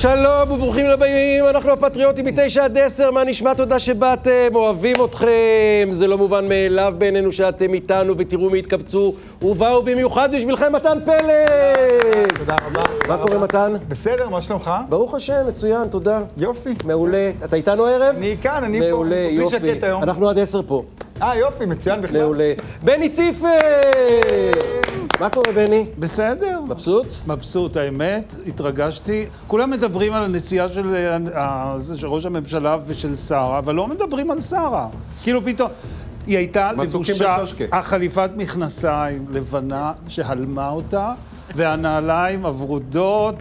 שלום וברוכים לבאים, אנחנו הפטריוטים מתשע עד עשר, מה נשמע? תודה שבאתם, אוהבים אתכם, זה לא מובן מאליו בעינינו שאתם איתנו ותראו מי התקבצו, ובאו במיוחד בשבילכם מתן פלד! תודה רבה. מה קורה מתן? בסדר, מה שלומך? ברוך השם, מצוין, תודה. יופי. מעולה. אתה איתנו הערב? אני כאן, אני פה. מעולה, יופי. אנחנו עד עשר פה. אה, יופי, מצוין בכלל. מעולה. בני ציפר! מה קורה, בני? בסדר. מבסוט? מבסוט, האמת, התרגשתי. כולם מדברים על הנסיעה של, אה, אה, של ראש הממשלה ושל שרה, אבל לא מדברים על שרה. כאילו פתאום... היא הייתה לבושה. החליפת מכנסיים לבנה שהלמה אותה, והנעליים הוורודות,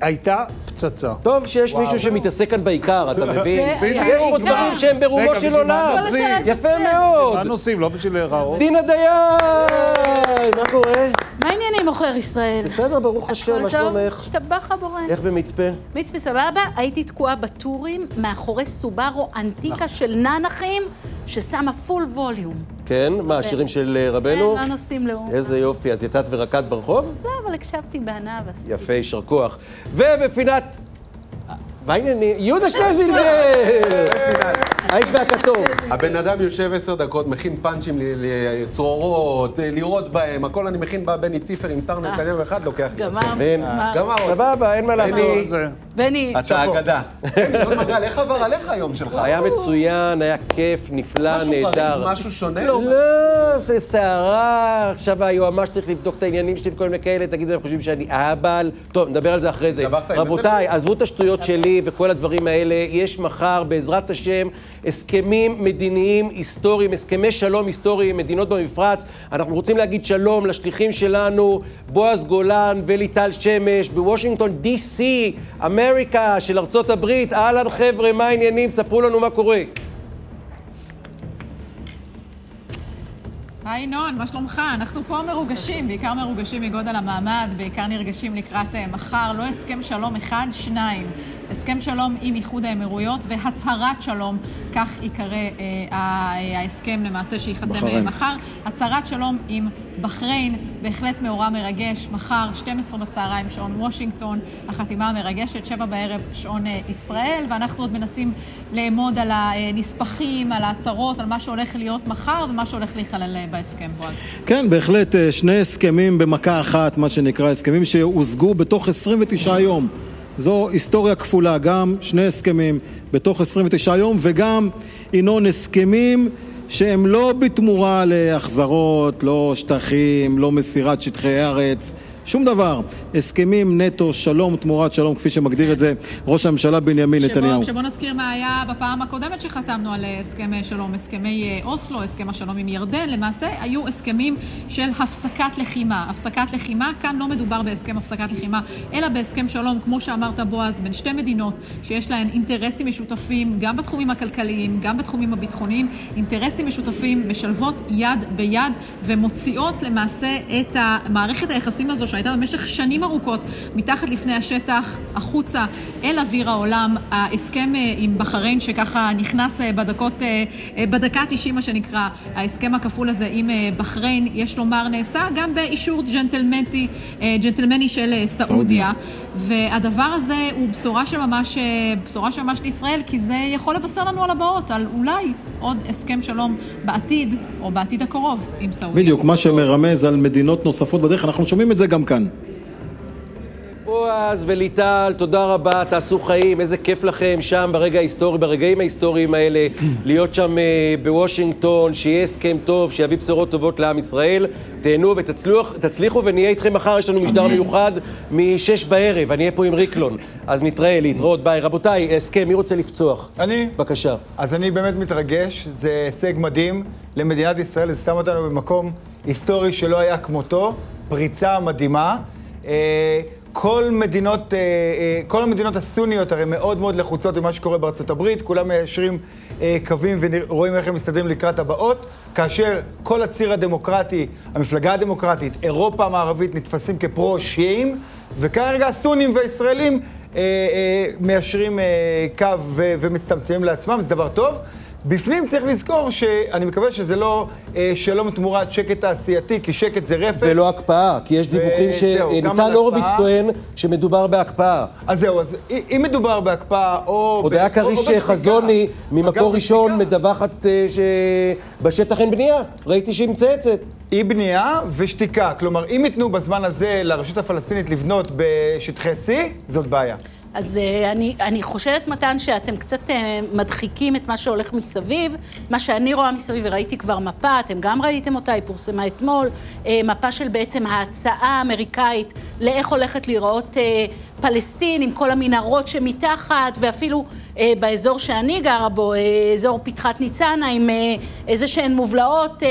הייתה פצצה. טוב שיש מישהו שמתעסק כאן בעיקר, אתה מבין? יש פה דברים שהם ברומו של עולם. יפה מאוד. מה נוסעים? לא בשביל להיראות. דינה דיין! מה קורה? מה העניינים, עוכר ישראל? בסדר, ברוך השם, מה הכל טוב? שלומך? השתבח הבורא. איך במצפה? מצפה סבבה, הייתי תקועה בטורים מאחורי סובארו אנטיקה של נאנחים שמה פול ווליום. כן? מה, השירים של אה, רבנו? כן, לא נוסעים לאומה. איזה יופי, אז יצאת ורקדת ברחוב? לא, אבל הקשבתי בהנאה ועשיתי. יפה, יישר כוח. ובפינת... מה העניינים? יהודה שלזינגר! האיש והכתוב. הבן אדם יושב עשר דקות, מכין פאנצ'ים, לצרורות, אה, לירות בהם, הכל אני מכין בבני ציפר עם שר נתניהו אחד, לוקח לי. גמר? גמר. סבבה, אין מה לעשות. בני, אתה אגדה. ינון מגל, איך עבר עליך היום שלך? היה מצוין, היה כיף, נפלא, נהדר. משהו שונה? לא, זה סערה, עכשיו היועמ"ש צריך לבדוק את העניינים שלי וכל מיני כאלה, תגידו, הם חושבים שאני אהבל. טוב, נדבר על זה אחרי זה. רבותיי, עזבו את השטויות שלי וכל הדברים האלה, יש מחר, בעזרת השם, הסכמים מדיניים היסטוריים, הסכמי שלום היסטוריים עם מדינות במפרץ. אנחנו רוצים להגיד שלום לשליחים שלנו, בועז גולן וליטל שמש, בוושינגטון די.סי, אמריקה של ארצות הברית. אהלן חבר'ה, מה העניינים? ספרו לנו מה קורה. היי ינון, מה שלומך? אנחנו פה מרוגשים, בעיקר מרוגשים מגודל המעמד, בעיקר נרגשים לקראת אה, מחר, לא הסכם שלום אחד, שניים. הסכם שלום עם איחוד האמירויות והצהרת שלום, כך ייקרא אה, ההסכם למעשה שייחתם אה. מחר. הצהרת שלום עם בחריין, בהחלט מאורע מרגש, מחר, 12 בצהריים, שעון וושינגטון, החתימה המרגשת, 7 בערב, שעון אה, ישראל, ואנחנו עוד מנסים לאמוד על הנספחים, על ההצהרות, על מה שהולך להיות מחר ומה שהולך להיכלל אה, בהסכם, בועז. כן, בהחלט שני הסכמים במכה אחת, מה שנקרא, הסכמים שהושגו בתוך 29 יום. זו היסטוריה כפולה, גם שני הסכמים בתוך 29 יום, וגם, ינון, הסכמים שהם לא בתמורה להחזרות, לא שטחים, לא מסירת שטחי ארץ, שום דבר. הסכמים נטו, שלום תמורת שלום, כפי שמגדיר את זה ראש הממשלה בנימין שבו, נתניהו. שבו נזכיר מה היה בפעם הקודמת שחתמנו על אה, הסכמי שלום, הסכמי אה, אוסלו, הסכם השלום עם ירדן, למעשה היו הסכמים של הפסקת לחימה. הפסקת לחימה, כאן לא מדובר בהסכם הפסקת לחימה, אלא בהסכם שלום, כמו שאמרת בועז, בין שתי מדינות שיש להן אינטרסים משותפים, גם בתחומים הכלכליים, גם בתחומים הביטחוניים, אינטרסים משותפים משלבות יד ביד ומוציאות למעשה את מערכת היחסים הזו שהייתה במשך שנים ארוכות מתחת לפני השטח, החוצה, אל אוויר העולם. ההסכם אה, עם בחריין שככה נכנס אה, בדקות, אה, בדקה ה-90 מה שנקרא, ההסכם הכפול הזה עם בחריין, יש לומר, נעשה גם באישור ג'נטלמני, אה, ג'נטלמני של אה, סעודיה. והדבר הזה הוא בשורה שממש, אה, בשורה שממש לישראל, כי זה יכול לבשר לנו על הבאות, על אולי עוד הסכם שלום בעתיד, או בעתיד הקרוב עם סעודיה. בדיוק, מה שמרמז על מדינות נוספות בדרך, אנחנו שומעים את זה גם כאן. בועז וליטל, תודה רבה, תעשו חיים, איזה כיף לכם שם ברגע ההיסטורי, ברגעים ההיסטוריים האלה, להיות שם אה, בוושינגטון, שיהיה הסכם טוב, שיביא בשורות טובות לעם ישראל. תהנו ותצליחו ונהיה איתכם מחר, יש לנו משדר מיוחד משש בערב, אני אהיה פה עם ריקלון. אז נתראה, להתראות, ביי. רבותיי, הסכם, מי רוצה לפצוח? אני? בבקשה. אז אני באמת מתרגש, זה הישג מדהים למדינת ישראל, זה שם אותנו במקום היסטורי שלא היה כמותו, פריצה מדהימה. אה, כל מדינות, אה, אה, כל המדינות הסוניות הרי מאוד מאוד לחוצות ממה שקורה בארצות הברית, כולם מיישרים קווים ורואים איך הם מסתדרים לקראת הבאות, כאשר כל הציר הדמוקרטי, המפלגה הדמוקרטית, אירופה המערבית נתפסים כפרו-שיעים, וכרגע הסונים והישראלים מיישרים קו ומצטמצמים לעצמם, זה דבר טוב. בפנים צריך לזכור שאני מקווה שזה לא אה, שלום תמורת שקט תעשייתי, כי שקט זה רפש. ולא הקפאה, כי יש דיווחים שניצן הורוביץ. טוען שמדובר בהקפאה. אז זהו, אז אם מדובר בהקפאה או... עוד היה כריש חזוני ממקור ראשון מדווחת אה, שבשטח אין בנייה. ראיתי שהיא מצייצת. אי בנייה ושתיקה. כלומר, אם ייתנו בזמן הזה לרשות הפלסטינית לבנות בשטחי C, זאת בעיה. אז אה, אני, אני חושבת, מתן, שאתם קצת אה, מדחיקים את מה שהולך מסביב. מה שאני רואה מסביב, וראיתי כבר מפה, אתם גם ראיתם אותה, היא פורסמה אתמול, אה, מפה של בעצם ההצעה האמריקאית לאיך הולכת להיראות פלסטין, עם כל המנהרות שמתחת, ואפילו באזור שאני גרה בו, אזור פתחת ניצנה, עם איזה שהן מובלעות.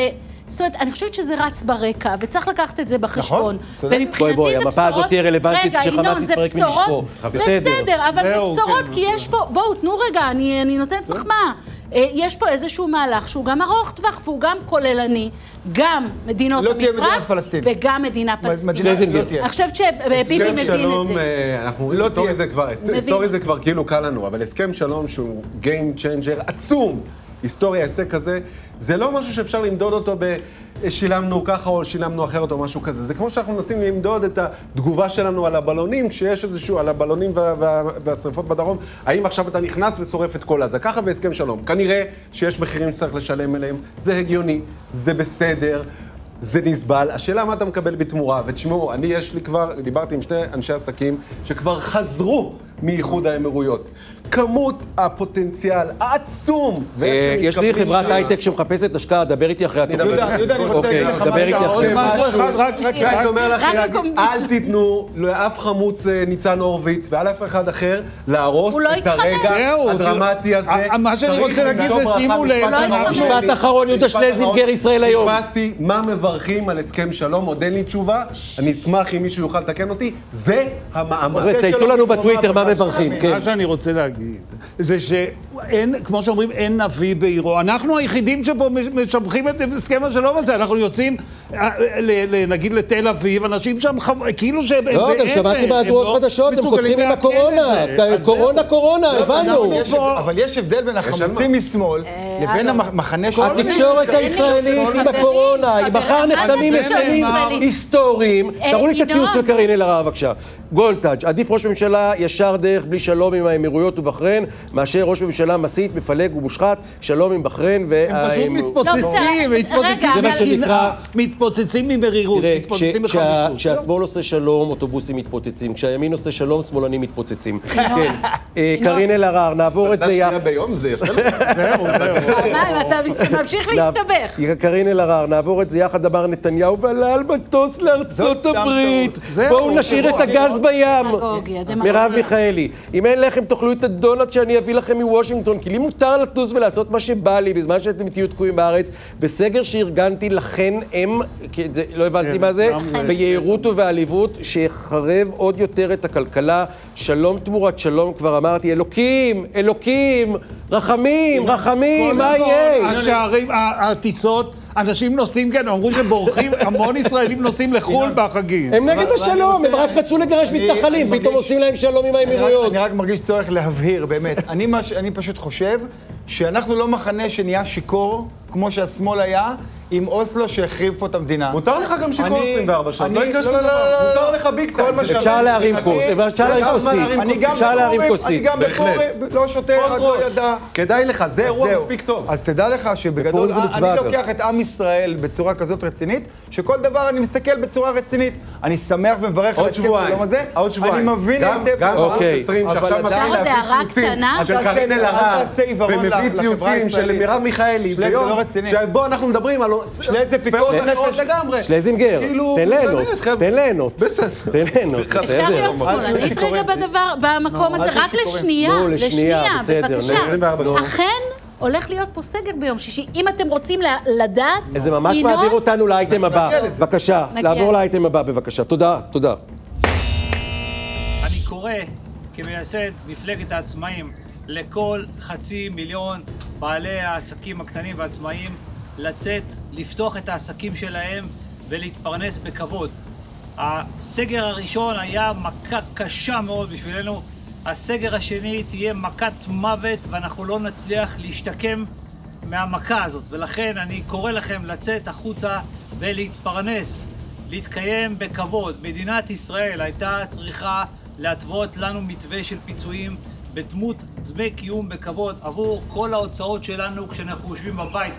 זאת אומרת, אני חושבת שזה רץ ברקע, וצריך לקחת את זה בחשבון. צודק. ומבחינתי בואי, בואי, המפה הזאת תהיה רלוונטית כשחמאס יתפרק מנשקו. בסדר. אבל זה בשורות, כן, כי יש פה, בואו, תנו רגע, אני, נותנת מחמאה. אה, יש פה איזשהו מהלך שהוא גם ארוך טווח והוא גם כוללני, גם מדינות לא המפרץ. וגם מדינה פלסטינית. לא. אני חושבת שביבי מבין את זה. אה, אנחנו אומרים לא היסטורי. זה כבר, מבין. היסטורי זה כבר כאילו קל לנו, אבל הסכם שלום שהוא Game Changer עצום, היסטוריה, הישג כזה, זה לא משהו שאפשר למדוד אותו ב... שילמנו ככה או שילמנו אחרת או משהו כזה. זה כמו שאנחנו מנסים למדוד את התגובה שלנו על הבלונים, כשיש איזשהו, על הבלונים וה, וה, והשרפות בדרום, האם עכשיו אתה נכנס ושורף את כל עזה. ככה בהסכם שלום. כנראה שיש מחירים שצריך לשלם עליהם, זה הגיוני, זה בסדר. זה נסבל, השאלה מה אתה מקבל בתמורה, ותשמעו, אני יש לי כבר, דיברתי עם שני אנשי עסקים שכבר חזרו מאיחוד האמירויות. כמות הפוטנציאל העצום, אה, יש לי חברת. הייטק שמחפשת השקעה, דבר איתי אחרי התוכנית. יהודה, יהודה, אני רוצה אוקיי, להגיד לך משהו אחד, רק, רק, ואני אומר הקומבינה. אל תיתנו לאף חמוץ אה, ניצן הורוביץ ועל אף אחד אחר להרוס לא את. הרגע זהו, הדרמטי הזה. אה, מה שאני רוצה להגיד זה, שימו לב-. משפט אחרון, יהודה שלזינגר. ישראל היום. חיפשתי מה מברכים על הסכם שלום, עוד אין לי תשובה, אני אשמח אם מישהו יוכל לתקן אותי, זה המאמץ. חבר'ה, צייצו לנו בטוויטר מה מברכים, כן. מה שאני רוצה להגיד, זה שאין, כמו שאומרים, אין נביא בעירו. אנחנו היחידים שפה משבחים את הסכם השלום הזה. אנחנו יוצאים, אה, ל- ל- נגיד לתל אביב, אנשים שם חו- כאילו שהם לא, גם שמעתי מהדורות לא חדשות, הם חותכים עם הקורונה. קורונה. קורונה, הבנו. יש- אבל יש הבדל בין החמוצים משמאל לבין אגב. המחנה של... התקשורת הישראלית עם חברים, הקורונה, אם מחר נחתמים הסכמים? היסטוריים. אה, תראו לי את. הציוץ של קארין אלהרר בבקשה. גולדטאג', עדיף ראש ממשלה ישר דרך בלי שלום עם האמירויות ובחריין, מאשר ראש ממשלה מסית, מפלג ומושחת, שלום עם בחריין. הם פשוט מתפוצצים, לא, מתפוצצים זה מה שנקרא- מתפוצצים ממרירות, מתפוצצים בחמיצות. כשהשמאל עושה שלום, אוטובוסים מתפוצצים. כשהימין עושה שלום, שמאלנים מתפוצצים. כן. אה, קארין אלהרר, נעבור את זה שנייה יחד. ביום זה יפה לך. מה, אם אתה ממשיך להסתבך. קארין אלהרר, נעבור את זה יחד, אמר נתניהו, ועלה על מטוס לארצות הברית. זהו, בואו נשאיר את זהו, הגז בים. מרב מיכאלי, אם אין לחם תאכלו את הדונלד שאני אביא לכם מוושינגטון, כי לי מותר לטוס ולעשות מה שבא לי בזמן שאתם תהיו תקועים בארץ. בסגר שארגנתי לכן הם, זה, לא הבנתי כן, מה זה. ביהירות ובעליבות, שיחרב עוד יותר את הכלכלה. שלום תמורת שלום, כבר אמרתי, אלוקים, אלוקים, רחמים, רחמים, מה יהיה? השערים, ה- הטיסות, אנשים נוסעים כאן, אמרו שבורחים, המון ישראלים נוסעים לחו"ל בחגים. הם נגד השלום, הם רק רצו לגרש מתנחלים, פתאום עושים להם שלום עם האמירויות. אני רק מרגיש צורך להבהיר, באמת. אני פשוט חושב שאנחנו לא מחנה שנהיה שיכור, כמו שהשמאל היה, עם אוסלו שהחריב פה את המדינה. מותר לך גם שיכור אני- 24 שעות, לא יקרה שום לא, לא, דבר. לא, לא, מותר לא. לך ביג כל טיים, זה אפשר להרים כוס, אפשר להרים כוסית. להרים אני גם אפשר להרים כוסית. אני גם. בפורים, לא שותה, תפוס רק לא. ידע. כדאי לך, זה אירוע. מספיק טוב. אז תדע לך שבגדול, זה אני. לוקח את עם ישראל בצורה כזאת רצינית, שכל דבר אני מסתכל בצורה רצינית. אני שמח ומברך על הסכם השלום הזה. עוד שבועיים. אני מבין גם- היטב. גם ערוץ אוקיי. 20 אבל שעכשיו מתחיל להביא ציוצים? של קארין אלהרר, ומביא ציוצים של. מרב מיכאלי, זה ביום לא. שבו אנחנו מדברים על ספירות פיקוח אחרות. לגמרי. שלזינגר, תן ליהנות. תן ליהנות. בסדר. תן ליהנות, אפשר. להיות שמאלנית רגע. בדבר, במקום הזה, אל תהיו רק. לשנייה, לשנייה, בסדר, בבקשה. נו. 24 שעות. אכן הולך להיות פה סגר ביום שישי. אם אתם רוצים לדעת, זה ממש מעביר אותנו לאייטם הבא. בבקשה, לעבור. לאייטם הבא, בבקשה. תודה, תודה. אני קורא כמייסד מפלגת העצמאים לכל חצי מיליון בעלי העסקים הקטנים והעצמאים לצאת, לפתוח את העסקים שלהם ולהתפרנס בכבוד. הסגר הראשון היה מכה קשה מאוד בשבילנו, הסגר השני תהיה מכת מוות ואנחנו לא נצליח להשתקם מהמכה הזאת, ולכן אני קורא לכם לצאת החוצה ולהתפרנס, להתקיים בכבוד. מדינת ישראל הייתה צריכה להתוות לנו מתווה של פיצויים בדמות דמי קיום בכבוד עבור כל ההוצאות שלנו כשאנחנו יושבים בבית.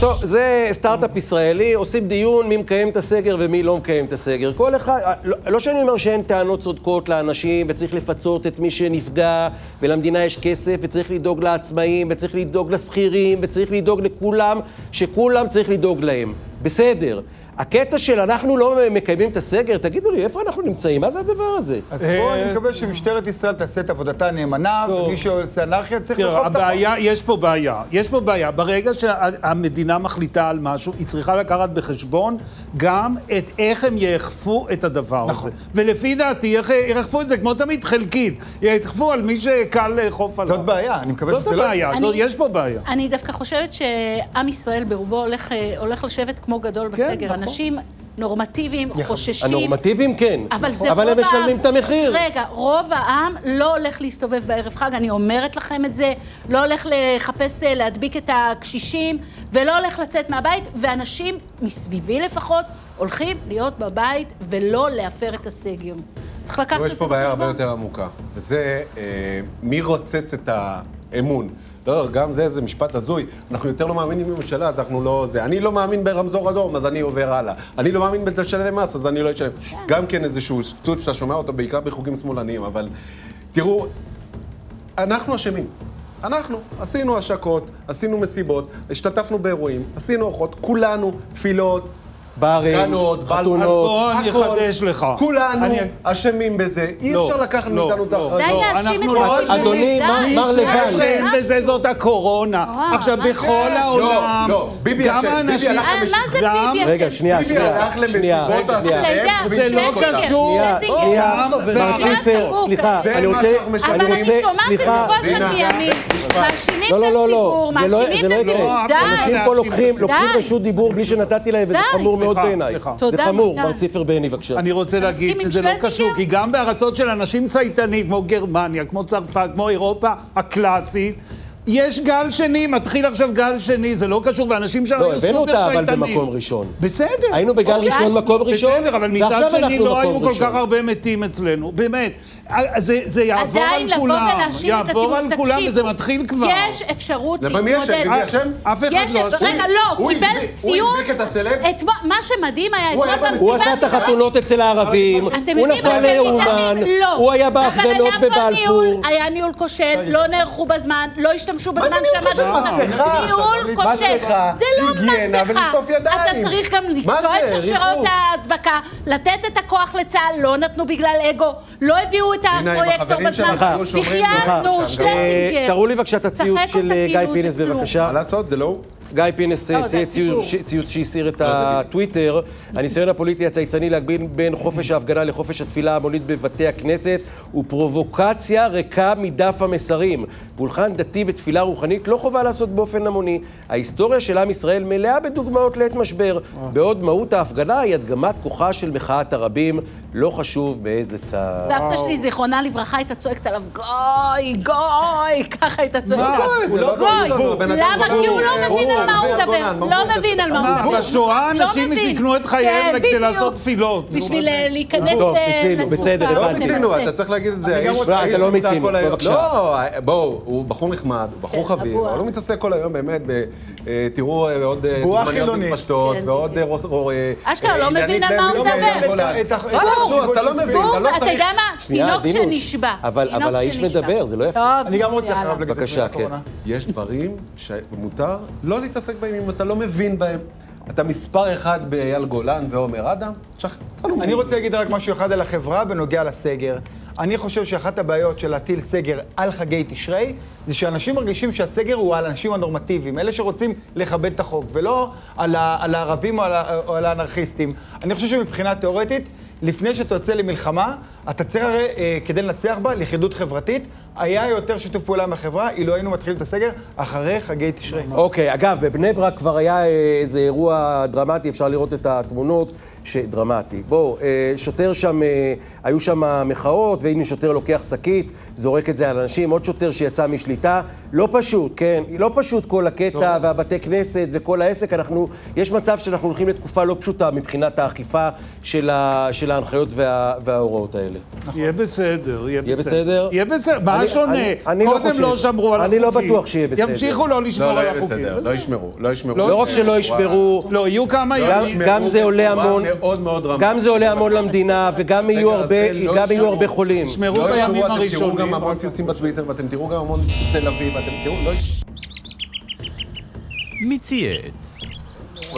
טוב, זה סטארט-אפ ישראלי, עושים דיון מי מקיים את הסגר ומי לא מקיים את הסגר. כל אחד, לא, לא שאני אומר שאין טענות צודקות לאנשים וצריך לפצות את מי שנפגע ולמדינה יש כסף וצריך לדאוג לעצמאים וצריך לדאוג לשכירים וצריך לדאוג לכולם, שכולם צריך לדאוג להם. בסדר. הקטע של אנחנו לא מקיימים את הסגר, תגידו לי, איפה אנחנו נמצאים? מה זה הדבר הזה? אז פה אני מקווה שמשטרת ישראל תעשה את עבודתה נאמנה. ומי שעושה אנרכיה צריך לאכוף את החוק. הבעיה, יש פה בעיה. יש פה בעיה. ברגע שהמדינה מחליטה על משהו, היא צריכה לקחת בחשבון גם את איך הם יאכפו את הדבר נכון. הזה. ולפי דעתי, איך יאכפו את זה, כמו תמיד, חלקית. יאכפו על מי שקל לאכוף עליו. זאת בעיה, אני מקווה שזה לא... הבעיה, זאת- יש פה בעיה. אני דווקא חושבת שעם ישראל ברובו הולך, אה, לשבת כמו גדול כן, בסגר. נכון. אנשים נורמטיביים, חוששים. הנורמטיביים כן, אבל זה אבל הם העם. משלמים את המחיר. רגע, רוב העם לא הולך להסתובב בערב חג, אני אומרת לכם את זה, לא הולך לחפש אה, להדביק את הקשישים, ולא הולך לצאת מהבית, ואנשים, מסביבי לפחות, הולכים להיות בבית ולא להפר את הסגר. צריך לקחת את יש זה פה בעיה הרבה בחשבון. יותר עמוקה, וזה אה, מי רוצץ את האמון. לא, גם זה, זה משפט הזוי. אנחנו יותר לא מאמינים בממשלה, אז אנחנו לא זה. אני לא מאמין ברמזור אדום, אז אני עובר הלאה. אני לא מאמין בלשלם מס, אז אני לא אשלם. גם כן איזשהו שטות שאתה שומע אותו בעיקר בחוגים שמאלניים, אבל תראו, אנחנו אשמים. אנחנו עשינו השקות, עשינו מסיבות, השתתפנו באירועים, עשינו אורחות, כולנו, תפילות, ברים, חתונות. אז בוא אני. אחדש לך. כולנו אשמים בזה. אי לא, אפשר לקחת לא, מאיתנו את לא. האחריות. די להאשים את הציבור, אדוני. מר- לבן. אשם בזה זאת הקורונה. עכשיו? בכל העולם, לא, ביבי גם אשם, ביבי האנשים... הלך אה, מה זה גם- ביבי? רגע, שנייה, ביבי שנייה, הלך שנייה, שנייה. אתה יודע, זה לא קשור. שנייה, מר ציפר, סליחה, זה אני מה רוצה, שאנחנו משלמים. אבל אני שומעת את זה כל הזמן מימין. מאשימים את לא, לא, לא, הציבור, זה מאשימים זה את הציבור. די. אנשים פה לוקחים. רשות דיבור בלי שנתתי להם, וזה. חמור מאוד סליחה, בעיניי. זה חמור. מר ציפר בני, בבקשה. אני רוצה להגיד שזה לא? קשור, כי גם בארצות של אנשים צייתנים, כמו גרמניה, כמו צרפת, כמו אירופה הקלאסית, יש גל שני, מתחיל עכשיו גל שני, זה לא קשור, ואנשים שם לא, היו הבאנו סופר אותה אבל צייתנים. במקום ראשון. בסדר. היינו בגל אוקיי, ראשון, מקום ראשון, בסדר, אבל מצד ועכשיו שני אנחנו לא היו מקום כל ראשון. כך הרבה מתים אצלנו, באמת. אה, זה, זה יעבור על כולם, יעבור על כולם, וזה מתחיל כבר. יש אפשרות זה במי אשם? להתמודד. ביבי אשם? אף אחד יש, לא אשם. רגע, לא, הוא קיבל הדביק- הוא ציון. הדביק את? אתמול- מה שמדהים היה אתמול במסיבה... הוא עשה את החתונות אצל הערבים, הוא נסע לאומן, לא. הוא היה בהפגנות בבלפור. ניהול, היה ניהול כושל, לא נערכו בזמן, לא השתמשו בזמן ניהול כושל? שעמדנו. מסכה. ניהול כושל. מסכה, זה לא היגיינה מסכה. ולשטוף ידיים. אתה צריך גם לקטוע מה את זה? שרשראות. ההדבקה, לתת את הכוח לצה"ל, לא נתנו בגלל אגו, לא הביאו את הפרויקטור בזמן. היו שומרים בחייאת, נו, שם. שלזינגר. אה, תראו לי בבקשה את הציוץ של אה, גיא כאילו פינס. בבקשה. מה לעשות? זה לא הוא. גיא פינס לא, אה, ציוץ- שהסיר את ביבי. הטוויטר. הניסיון הפוליטי הצייצני להגביל בין חופש ההפגנה לחופש התפילה ההמונית בבתי הכנסת הוא פרובוקציה ריקה מדף המסרים. פולחן דתי ותפילה רוחנית לא חובה לעשות באופן המוני. ההיסטוריה של עם ישראל מלאה בדוגמאות לעת משבר, בעוד מהות ההפגנה היא הדגמת כוחה של מחאת הרבים, לא חשוב באיזה צד. סבתא שלי, זיכרונה לברכה, הייתה צועקת עליו, גוי, גוי, ככה הייתה צועקת מה? עליו. זה לא גוי. גוי שלנו, הבן אדם למה? גוי. כי הוא לא הוא מבין על מה הוא מדבר. לא מבין על מה הוא מדבר. בשואה לא אנשים. סיכנו את חייהם כן, כדי בדיוק. לעשות תפילות. בשביל אה, להיכנס טוב, אה, לסוכה. בסדר, לא. מיצינו. אתה צריך להגיד את זה. האיש- לא, אתה לא נמצא כל היום- בבקשה. לא, בואו, הוא בחור נחמד, בחור כן, חביב. אבל הוא מתעסק כל היום באמת ב... אה, תראו עוד דוגמניות. מתפשטות, כן, ועוד אה, אשכרה, לא מבין על מה הוא מדבר. לא. את את ה- חלאס, אז אתה לא מבין, אתה לא אתה צריך... יודע מה? תינוק. שנשבע. אבל- האיש. מדבר, זה לא יפה. אני גם רוצה יאללה. אחריו לגבי בבקשה, הקורונה. יש דברים שמותר לא להתעסק בהם אם אתה לא מבין בהם. אתה מספר אחד באייל גולן ועומר אדם, שחרר אותנו. אני רוצה להגיד רק משהו אחד על החברה בנוגע לסגר. אני חושב שאחת הבעיות של להטיל סגר על חגי תשרי, זה שאנשים מרגישים שהסגר הוא על האנשים הנורמטיביים, אלה שרוצים לכבד את החוק, ולא על, ה, על הערבים או על, ה, או על האנרכיסטים. אני חושב שמבחינה תיאורטית, לפני שאתה יוצא למלחמה, אתה צריך הרי, אה, כדי לנצח בה, לכידות חברתית, היה יותר שיתוף פעולה עם החברה, אילו היינו מתחילים את הסגר אחרי חגי תשרי. אוקיי, אגב, בבני ברק כבר היה אה, איזה אירוע דרמטי, אפשר לראות את התמונות, שדרמטי. בואו, אה, שוטר שם, אה, היו שם מחאות, והנה שוטר לוקח שקית, זורק את זה על אנשים, עוד שוטר שיצא משליטה. לא פשוט, כן? לא פשוט כל הקטע והבתי כנסת וכל העסק. אנחנו, יש מצב שאנחנו הולכים לתקופה לא פשוטה מבחינת האכיפה של, ה, של ההנחיות וה, וההוראות האלה. יהיה בסדר, יהיה יהיה בסדר. בסדר? יהיה בסדר, מה אני- שונה? אני- אני לא קודם חושב. לא שמרו על אני החוקים. לא בטוח שיהיה בסדר. ימשיכו לא לשמור לא, לא על יהיה החוקים. בסדר, לא ישמרו, לא ישמרו. לא רק שלא ישמרו, לא, יהיו כמה גם- זה עולה המון, מאוד מאוד דרמטית. גם זה עולה המון למדינה, וגם יהיו הרבה, לא חולים. ישמרו לא בימים ישמרו, אתם תראו הראשונים. גם המון ציוצים בטוויטר, ואתם תראו גם המון תל אביב, ואתם תראו, לא ישמרו. מי צייץ?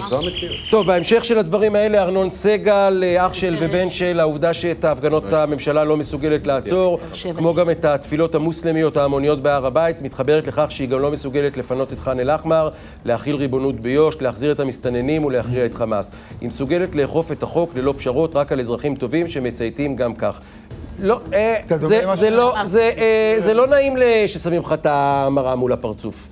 זו המציאות. טוב, בהמשך של הדברים האלה, ארנון סגל, אה, אח של ובן של, העובדה שאת ההפגנות הממשלה לא מסוגלת לעצור, כמו גם את התפילות המוסלמיות ההמוניות בהר הבית, מתחברת לכך שהיא גם לא מסוגלת לפנות את ח'אן אל-אחמר, להכיל ריבונות ביו"ש, להחזיר את המסתננים ולהכריע את חמאס. היא מסוגלת לאכוף את החוק ללא פשרות רק על אזרחים טובים שמצייתים גם כך. לא, אה, זה, זה, לא. זה, אה, זה לא נעים ששמים לך את המראה מול הפרצוף.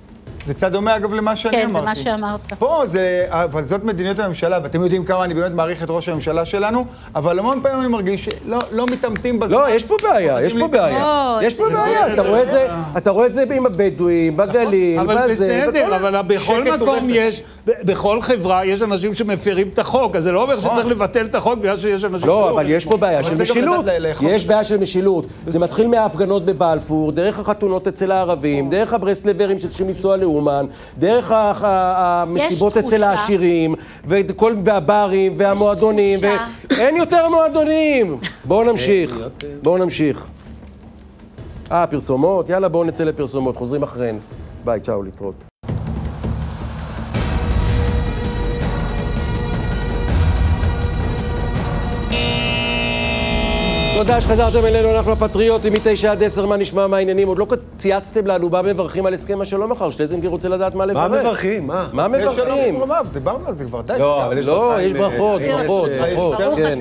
זה קצת דומה, אגב, למה שאני כן, אמרתי. זה מה שאמרת. פה זה, אבל זאת מדיניות הממשלה, ואתם יודעים כמה אני באמת מעריך את ראש הממשלה שלנו, אבל המון פעמים אני מרגיש שלא לא מתעמתים בזמן. לא, יש פה בעיה, יש פה בעיה. לא, יש פה זה- בעיה, אתה רואה את זה, אתה רואה את זה עם הבדואים, בגליל, אבל בזה, בסדר, בכל- אבל בכל מקום ורפש. יש, בכל חברה יש אנשים שמפרים את החוק, אז זה לא אומר שצריך לבטל את החוק בגלל שיש אנשים... לא, אבל יש פה בעיה אבל של משילות. יש בעיה של משילות. זה מתחיל מההפגנות בבלפור, דרך החתונות אצל הערבים, דרך הברסלברים שצריכים לנסוע לאומן, דרך המסיבות אצל. העשירים, וכל- והברים, והמועדונים. ואין יותר מועדונים. בואו נמשיך, בואו נמשיך. אה, פרסומות? יאללה, בואו נצא לפרסומות, חוזרים אחריהן. ביי, צ'או, להתראות. תודה שחזרתם אלינו, אנחנו הפטריוטים מ-9 עד 10, מה נשמע, מה העניינים? עוד לא צייצתם לנו, מה מברכים על הסכם השלום מחר? שטזינגר רוצה לדעת מה לברך. מה מברכים? מה? מה מברכים? דיברנו על זה כבר, די. לא, יש לא, ברכות, יש, ברכות, אה, ברכות. ברוך כן.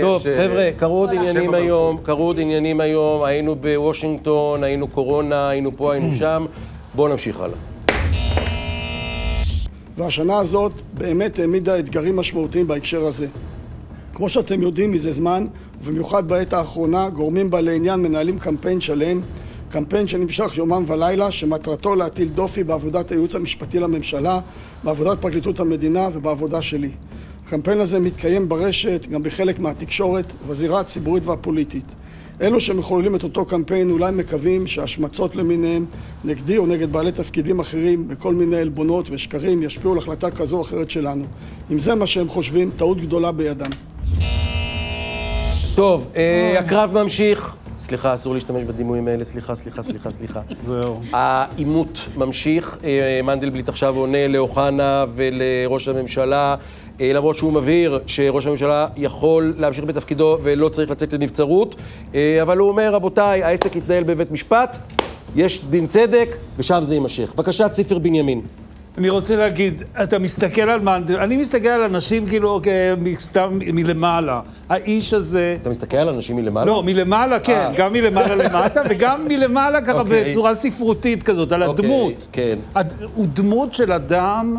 טוב, אה, חבר'ה, קרו עוד עניינים היום, קרו עוד עניינים היום, היינו בוושינגטון, היינו קורונה, היינו פה, היינו שם. בואו נמשיך הלאה. והשנה הזאת באמת העמידה אתגרים משמעותיים בהקשר הזה. כמו שאתם יודעים מזה זמן, ובמיוחד בעת האחרונה, גורמים בעלי עניין מנהלים קמפיין שלם, קמפיין שנמשך יומם ולילה, שמטרתו להטיל דופי בעבודת הייעוץ המשפטי לממשלה, בעבודת פרקליטות המדינה ובעבודה שלי. הקמפיין הזה מתקיים ברשת, גם בחלק מהתקשורת, בזירה הציבורית והפוליטית. אלו שמחוללים את אותו קמפיין אולי מקווים שהשמצות למיניהם נגדי או נגד בעלי תפקידים אחרים בכל מיני עלבונות ושקרים ישפיעו על החלטה כזו או אחרת שלנו. אם זה מה שהם חושבים, טעות גדולה בידם. טוב, אה, הקרב ממשיך. סליחה, אסור להשתמש בדימויים האלה, סליחה, סליחה, סליחה, סליחה. זהו. העימות ממשיך, אה, מנדלבליט עכשיו עונה לאוחנה ולראש הממשלה, אה, למרות שהוא מבהיר שראש הממשלה יכול להמשיך בתפקידו ולא צריך לצאת לנבצרות, אבל הוא אומר, רבותיי, העסק יתנהל בבית משפט, יש דין צדק, ושם זה יימשך. בבקשה, ציפר בנימין. אני רוצה להגיד, אתה מסתכל על מנדל, אני מסתכל על אנשים כאילו כ- סתם מלמעלה. האיש הזה... אתה מסתכל על אנשים מלמעלה? לא, מלמעלה כן, גם מלמעלה למטה, וגם מלמעלה ככה אוקיי. בצורה ספרותית כזאת, על אוקיי, הדמות. כן. הוא דמות של אדם,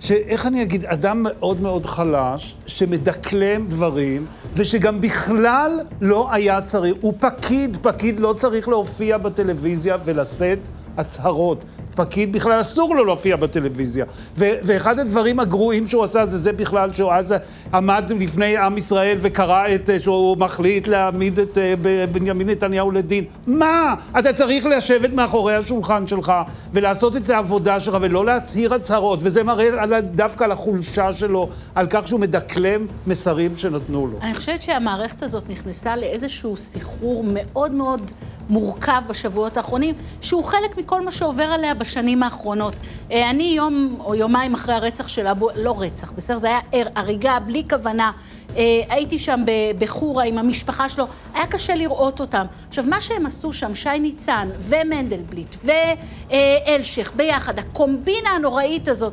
שאיך אני אגיד, אדם מאוד מאוד חלש, שמדקלם דברים, ושגם בכלל לא היה צריך, הוא פקיד, פקיד לא צריך להופיע בטלוויזיה ולשאת הצהרות. פקיד בכלל אסור לו להופיע בטלוויזיה. ו- ואחד הדברים הגרועים שהוא עשה זה זה בכלל שהוא אז עמד לפני עם ישראל וקרא את, אה, שהוא מחליט להעמיד את אה, בנימין נתניהו לדין. מה? אתה צריך לשבת מאחורי השולחן שלך ולעשות את העבודה שלך ולא להצהיר הצהרות, וזה מראה על, דווקא על החולשה שלו, על כך שהוא מדקלם מסרים שנתנו לו. אני חושבת שהמערכת הזאת נכנסה לאיזשהו סחרור מאוד מאוד מורכב בשבועות האחרונים, שהוא חלק מכל מה שעובר עליה בשנים האחרונות. אה, אני יום או יומיים אחרי הרצח של אבו, לא רצח, בסדר? זה היה הר- הריגה בלי כוונה. אה, הייתי שם בחורה עם המשפחה שלו, היה קשה לראות אותם. עכשיו, מה שהם עשו שם, שי ניצן ומנדלבליט ואלשיך ביחד, הקומבינה הנוראית הזאת,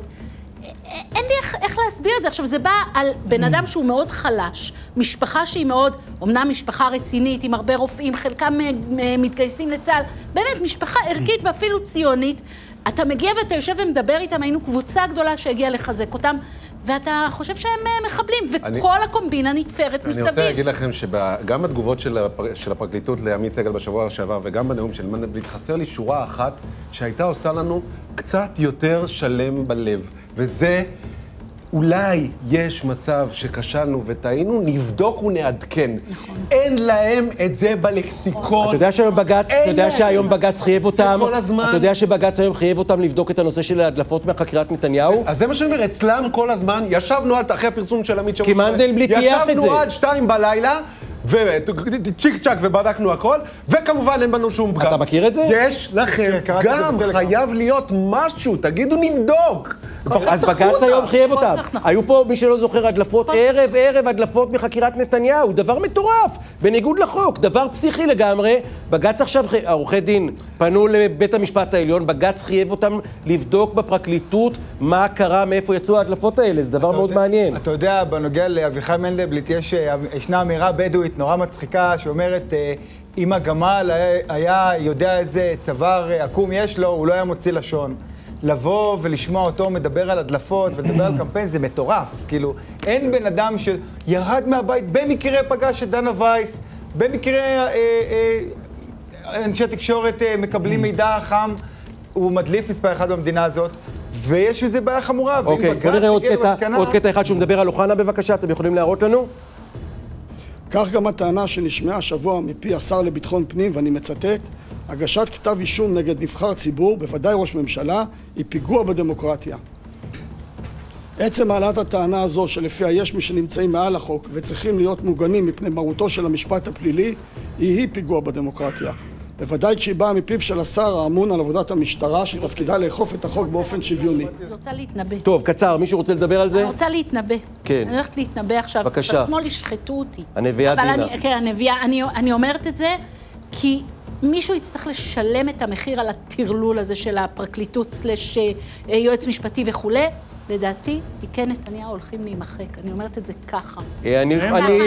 אין לי איך, איך להסביר את זה. עכשיו, זה בא על בן אדם שהוא מאוד חלש, משפחה שהיא מאוד, אמנם משפחה רצינית, עם הרבה רופאים, חלקם אה, אה, מתגייסים לצה"ל, באמת, משפחה ערכית ואפילו ציונית. אתה מגיע ואתה יושב ומדבר איתם, היינו קבוצה גדולה שהגיעה לחזק אותם, ואתה חושב שהם אה, מחבלים, וכל אני- הקומבינה נתפרת אני מסביב. רוצה להגיד לכם שגם בתגובות של, הפר... של הפרקליטות לעמית סגל בשבוע שעבר וגם בנאום של מנדלבליט, חסר לי שורה אחת שהייתה עושה לנו קצת יותר שלם בלב, וזה אולי יש מצב שכשלנו וטעינו, נבדוק ונעדכן. נכון. אין להם את זה בלקסיקון. אתה יודע שהיום בג"ץ, אתה יודע. שהיום בג"ץ חייב זה אותם, כל הזמן. אתה יודע שבג"ץ היום חייב אותם לבדוק את הנושא של ההדלפות מחקירת נתניהו? אז זה מה שאני אומר, אצלם כל הזמן, ישבנו על, אחרי הפרסום של עמית שבוע כי מנדלבליט טייח את זה. ישבנו עד שתיים בלילה, וצ'יק צ'אק ובדקנו הכל, וכמובן אין בנו שום פגם. אתה מכיר את זה? יש לכם כן, גם. חייב להיות משהו, תגידו נבדוק. אז בג"ץ. היום חייב אותם. כך נכון. היו פה, מי שלא זוכר, הדלפות כל- ערב ערב, הדלפות מחקירת נתניהו. דבר מטורף, בניגוד לחוק, דבר פסיכי לגמרי. בג"ץ עכשיו, עורכי דין פנו לבית המשפט העליון, בג"ץ חייב אותם לבדוק בפרקליטות מה קרה, מאיפה יצאו ההדלפות האלה. זה דבר מאוד מעניין. אתה יודע, בנוגע לאביחי מנדלבליט, אה, ישנה אמירה בדואית נורא מצחיקה שאומרת, אה, אם הגמל היה, היה יודע איזה צוואר אה, עקום יש לו, הוא לא היה מוציא לשון. לבוא ולשמוע אותו מדבר על הדלפות ולדבר על קמפיין זה מטורף. כאילו, אין בן אדם שירד מהבית, במקרה פגש את דנה וייס, במקרה אה, אה, אנשי תקשורת אה, מקבלים מידע חם, הוא מדליף מספר אחד במדינה הזאת, ויש בזה בעיה חמורה. ואם אוקיי, בג"ץ בוא נראה עוד יגיע קטע, למסקנה- עוד קטע אחד שהוא מדבר על אוחנה בבקשה, אתם יכולים להראות לנו? כך גם הטענה שנשמעה השבוע מפי השר לביטחון פנים, ואני מצטט, הגשת כתב אישום נגד נבחר ציבור, בוודאי ראש ממשלה, היא פיגוע בדמוקרטיה. עצם העלאת הטענה הזו שלפיה יש מי שנמצאים מעל החוק וצריכים להיות מוגנים מפני מרותו של המשפט הפלילי, היא-היא פיגוע בדמוקרטיה. בוודאי כשהיא באה מפיו של השר האמון על עבודת המשטרה, שתפקידה לאכוף את החוק באופן שוויוני. אני רוצה להתנבא. טוב, קצר, מישהו רוצה לדבר על זה? אני רוצה להתנבא. כן. אני הולכת להתנבא עכשיו. בבקשה. בשמאל ישחטו אותי. הנביאה אבל דינה. אני, כן, הנביאה. אני, אני אומרת את זה כי מישהו יצטרך לשלם את המחיר על הטרלול הזה של הפרקליטות סלש אה, יועץ משפטי וכולי. לדעתי, תיקי נתניהו הולכים להימחק. אני אומרת את זה ככה. אה, אני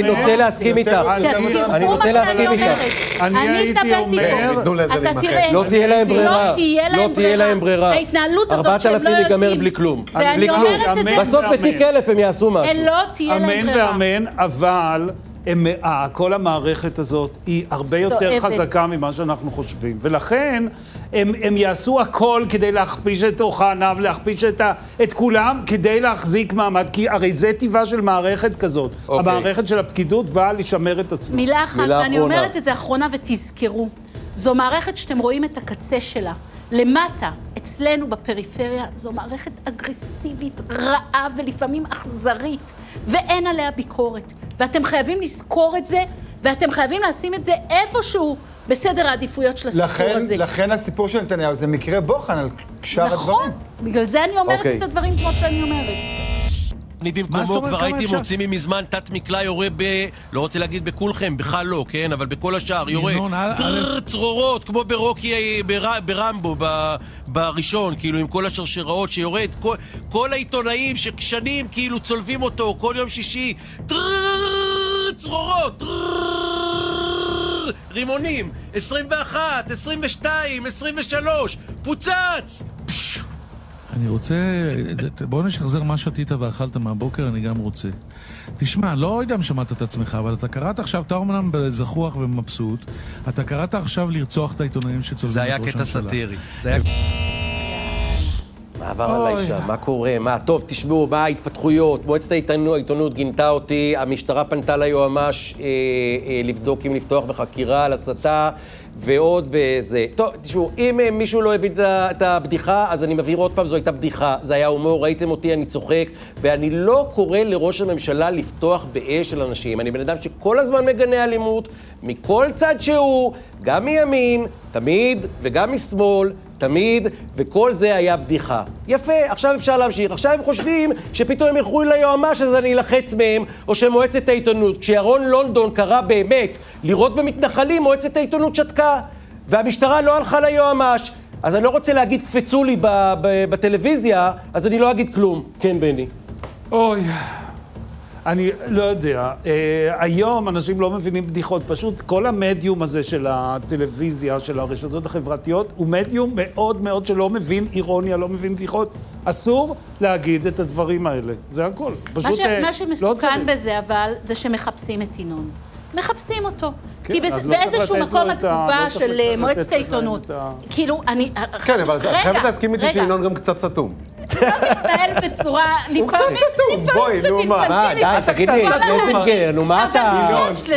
נוטה להסכים איתך. כן, אני נוטה מה להסכים שאני איתך. אומרת. אני הייתי אומר- אתה. תראה, לא תהיה להם ברירה. לא תהיה לא להם ברירה. ההתנהלות הזאת שהם 4,000 לא ייגמר יודעים. בלי כלום. ואני בלי כלום. אומרת את זה, אמן. בסוף בתיק אלף הם יעשו משהו. לא תהיה להם אמן ברירה. ואמן, אבל הם, אה, כל המערכת הזאת היא הרבה יותר סואבת. חזקה ממה שאנחנו חושבים. ולכן הם, הם יעשו הכל כדי להכפיש את אוחנה ולהכפיש את, ה, את כולם כדי להחזיק מעמד, כי הרי זה טיבה של מערכת כזאת. אוקיי. המערכת של הפקידות באה לשמר את עצמה. מילה אחת, מילה ואני אחרונה. אומרת את זה אחרונה, ותזכרו. זו מערכת שאתם רואים את הקצה שלה. למטה, אצלנו בפריפריה, זו מערכת אגרסיבית, רעה ולפעמים אכזרית, ואין עליה ביקורת. ואתם חייבים לזכור את זה, ואתם חייבים לשים את זה איפשהו בסדר העדיפויות של הסיפור לכן, הזה. לכן הסיפור של נתניהו זה מקרה בוחן על שאר הדברים. נכון, בגלל זה אני אומרת אוקיי. את הדברים כמו שאני אומרת. אני במקומו כבר הייתי? מוציא לי מזמן תת מקלע יורה ב... לא רוצה להגיד בכולכם, בכלל לא, כן? אבל בכל השאר יורה. צרורות, כמו ברוקי, אה, בר- ברמבו, ב- בראשון, כאילו, עם כל השרשראות שיורד. כל, כל העיתונאים ששנים כאילו צולבים אותו כל יום שישי. צרורות, רימונים. 21, 22, 23, פוצץ! אני רוצה... בוא נשחזר מה שתית ואכלת מהבוקר, אני גם רוצה. תשמע, לא יודע אם שמעת את עצמך, אבל אתה קראת עכשיו, אתה אומנם זחוח ומבסוט, אתה קראת עכשיו לרצוח את העיתונאים שצולבים זה את היה ראש קטע הממשלה. סאטירי. זה היה... מה עבר עליי שם? מה קורה? מה? טוב, תשמעו, מה ההתפתחויות? מועצת העיתונות, העיתונות גינתה אותי, המשטרה פנתה ליועמ"ש אה, אה, לבדוק אם לפתוח בחקירה על הסתה ועוד וזה. טוב, תשמעו, אם אה, מישהו לא הבין את הבדיחה, אז אני מבהיר עוד פעם, זו הייתה בדיחה. זה היה הומור, ראיתם אותי, אני צוחק, ואני לא קורא לראש הממשלה לפתוח באש על אנשים. אני בן אדם שכל הזמן מגנה אלימות, מכל צד שהוא, גם מימין, תמיד, וגם משמאל. תמיד, וכל זה היה בדיחה. יפה, עכשיו אפשר להמשיך. עכשיו הם חושבים שפתאום הם ילכו ליועמ"ש אז אני אלחץ מהם, או שמועצת העיתונות. כשירון לונדון קרא באמת לירות במתנחלים, מועצת העיתונות שתקה. והמשטרה לא הלכה ליועמ"ש. אז אני לא רוצה להגיד קפצו לי בטלוויזיה, אז אני לא אגיד כלום. כן, בני. אוי, אני לא יודע. אה, היום אנשים לא מבינים בדיחות. פשוט כל המדיום הזה של הטלוויזיה, של הרשתות החברתיות, הוא מדיום מאוד מאוד שלא מבין אירוניה, לא מבין בדיחות. אסור להגיד את הדברים האלה. זה הכל. מה, פשוט ש... אה, מה לא שמסוכן צריך. בזה, אבל, זה שמחפשים את ינון. מחפשים אותו. כן, כי בז... לא באיזשהו לו מקום את התגובה לא של אה, מועצת את העיתונות. ה- כאילו, אני... כן, אבל את חייבת להסכים איתי. שינון גם קצת סתום. מתנהל בצורה... הוא קצת לפעמים- סתום, לפעמים בואי, נו מה. די, תגיד לי, כל שלזינגר, נו מה אתה...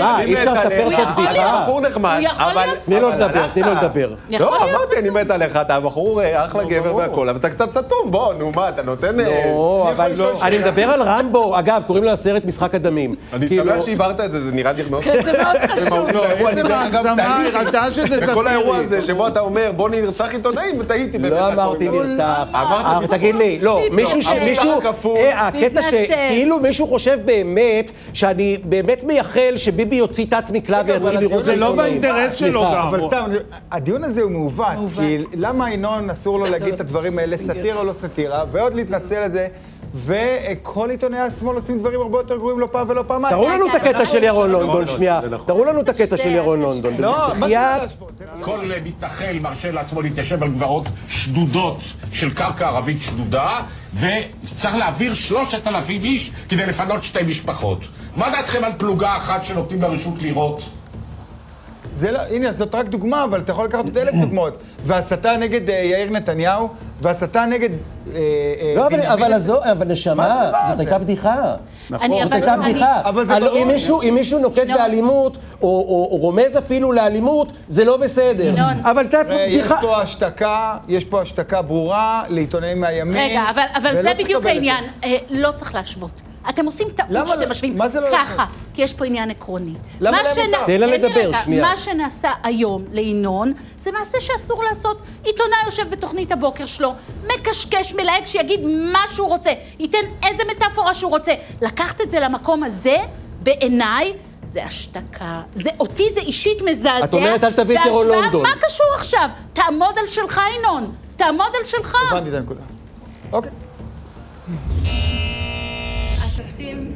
מה, אי אפשר לספר עליך. פה הוא יכול בדיחה? להיות- בחור נחמד, הוא אבל... תני לו לדבר, תני לו. לדבר. לא, אמרתי, אני מת עליך, אתה בחור אה, אחלה גבר והכל, אבל אתה קצת סתום, בוא, נו מה, אתה נותן... אה, לא, אבל אני מדבר על רמבו, אגב, קוראים לסרט משחק הדמים. אני כאילו- שמח שהבהרת את זה, זה נראה לי מאוד... כן, זה מאוד חשוב. לא, עצם ההגזמה. הראתה שזה סאטירי. וכל האירוע הזה שבו אתה אומר, בוא נרצח עיתונאים, וטעיתי באמת. לא אמרתי. נרצח. אמרת אבל תגיד לי, לא, מישהו. מישהו... אה, הקטע. שכאילו מישהו חושב באמת שאני באמת מייחל שביבי יוציא תת מקלע ויתחיל לראות זה זה לא. באינטרס שלו. גם. אבל סתם, הדיון הזה הוא מעוות. כי למה ינון אסור לו להגיד את הדברים האלה, סאטירה או לא סאטירה, ועוד להתנצל על זה, וכל עיתוני השמאל עושים דברים הרבה יותר גרועים לא פעם ולא פעמיים. תראו לנו את הקטע של ירון לונדון, שנייה. זה נכון. תראו לנו את הקטע של ירון לונדון. לא, מה זה. להשוות? כל מתנחל מרשה לעצמו להתיישב על גבעות שדודות של קרקע ערבית שדודה, וצריך להעביר שלושת אלפים איש כדי לפנות שתי משפחות. מה דעתכם על פלוגה אחת שנותנים לה רשות לירות? זה לא, הנה, זאת רק דוגמה, אבל אתה יכול לקחת עוד אלף דוגמאות. והסתה נגד אה, יאיר נתניהו, והסתה נגד... אה, אה, לא, אבל-. עזוב, אבל מה נשמה, זאת? הייתה בדיחה. אני- זאת הייתה בדיחה. אבל זה ברור. אם מישהו- נוקט לא. באלימות, או- רומז אפילו לאלימות, זה לא בסדר. ינון. אבל הייתה פה אה, יש בדיחה. פה השתקה, יש פה השתקה ברורה לעיתונאים מהימין. רגע, אבל, זה בדיוק העניין. אה, לא צריך להשוות. אתם עושים טעות למה שאתם לא? משווים מה זה לא ככה, להשוות? כי יש פה עניין עקרוני. למה מה להם שנ- מותר? תן לה לדבר. שנייה. מה שנעשה היום לינון, זה מעשה שאסור לעשות. עיתונאי יושב בתוכנית הבוקר שלו, מקשקש, מלהג, שיגיד מה שהוא רוצה, ייתן איזה מטאפורה שהוא רוצה. לקחת את זה למקום הזה, בעיניי, זה השתקה. זה, אותי זה אישית מזעזע. את אומרת, אל תביא את וההשוואה, לונדון. מה קשור עכשיו? תעמוד על שלך, ינון. תעמוד על שלך. הבנתי את הנקודה. אוקיי.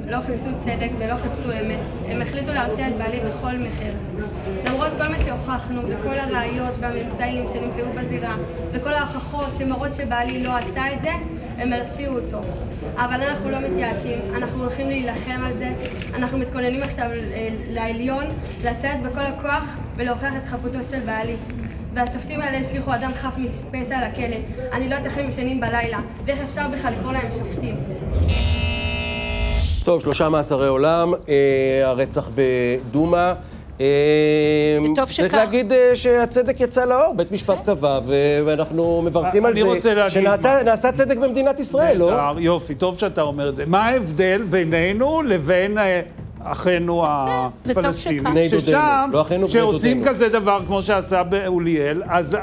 לא חיפשו צדק ולא חיפשו אמת. הם החליטו להרשיע את בעלי בכל מחיר. למרות כל מה שהוכחנו, וכל הראיות והממצאים שנמצאו בזירה, וכל ההוכחות שמראות שבעלי לא עשה את זה, הם הרשיעו אותו. אבל אנחנו לא מתייאשים, אנחנו הולכים להילחם על זה, אנחנו מתכוננים עכשיו אה, לעליון, לצאת בכל הכוח ולהוכיח את חפותו של בעלי. והשופטים האלה השליכו אדם חף מפשע לכלא. אני לא יודעת איך הם ישנים בלילה, ואיך אפשר בכלל לקרוא להם שופטים. טוב, שלושה מאסרי עולם, אה, הרצח בדומא. אה, וטוב צריך שכך. להגיד אה, שהצדק יצא לאור, בית משפט קבע, ו- ואנחנו מברכים על אני רוצה זה להגיד שנעשה נעשה צדק במדינת ישראל, לא? נהדר, יופי, טוב שאתה אומר את זה. מה ההבדל בינינו לבין אה, אחינו הפלסטינים? שכך. בני דודינו, ששם, לא כשעושים. כזה דבר כמו שעשה באוליאל, אז.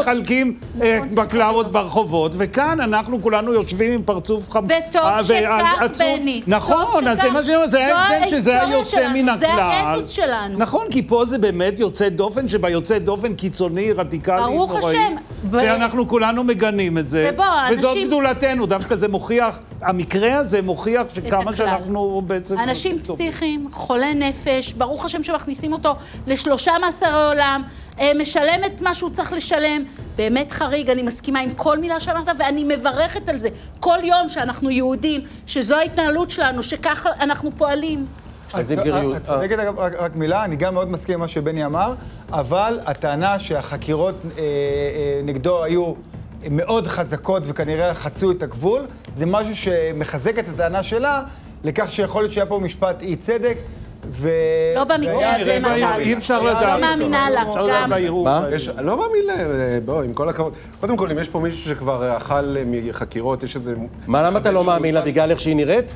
מחלקים אה, נכון, בקלרות. ברחובות, וכאן אנחנו כולנו יושבים עם פרצוף חם... וטוב אה, שכך. בני. נכון, אז זה. מה שאני אומר, זה ההבדל שזה היוצא מן הכלל. זה האתוס שלנו. נכון, כי פה זה באמת יוצא דופן, שביוצא דופן קיצוני, רדיקלי, ברוך נוראי. השם. ב- ואנחנו כולנו מגנים את זה. ובוא, וזאת גדולתנו, דווקא זה מוכיח, המקרה הזה מוכיח שכמה. שאנחנו בעצם... אנשים טוב. פסיכיים, חולי נפש, ברוך השם שמכניסים אותו לשלושה מאסרי עולם, אה, משלם את מה שהוא צריך לשלם. באמת חריג, אני מסכימה עם כל מילה שאמרת, ואני מברכת על זה. כל יום שאנחנו יהודים, שזו ההתנהלות שלנו, שככה אנחנו פועלים. איזה את- גריות. את צודקת, רק, רק מילה, אני גם מאוד מסכים עם מה שבני אמר, אבל הטענה שהחקירות אה, אה, נגדו היו מאוד חזקות וכנראה חצו את הגבול, זה משהו שמחזק את הטענה שלה לכך שיכול להיות שהיה פה משפט אי צדק, ו... לא במקרה הזה, מתן. אי אפשר לא לדעת. מאמינה לך, אפשר לדעת גם. מה? לא מאמין להם, אה, בוא, עם כל הכבוד. קודם כל, אם יש פה מישהו שכבר אכל אה, מחקירות, יש איזה... מה, למה אתה לא מאמין לה? בגלל איך שהיא נראית?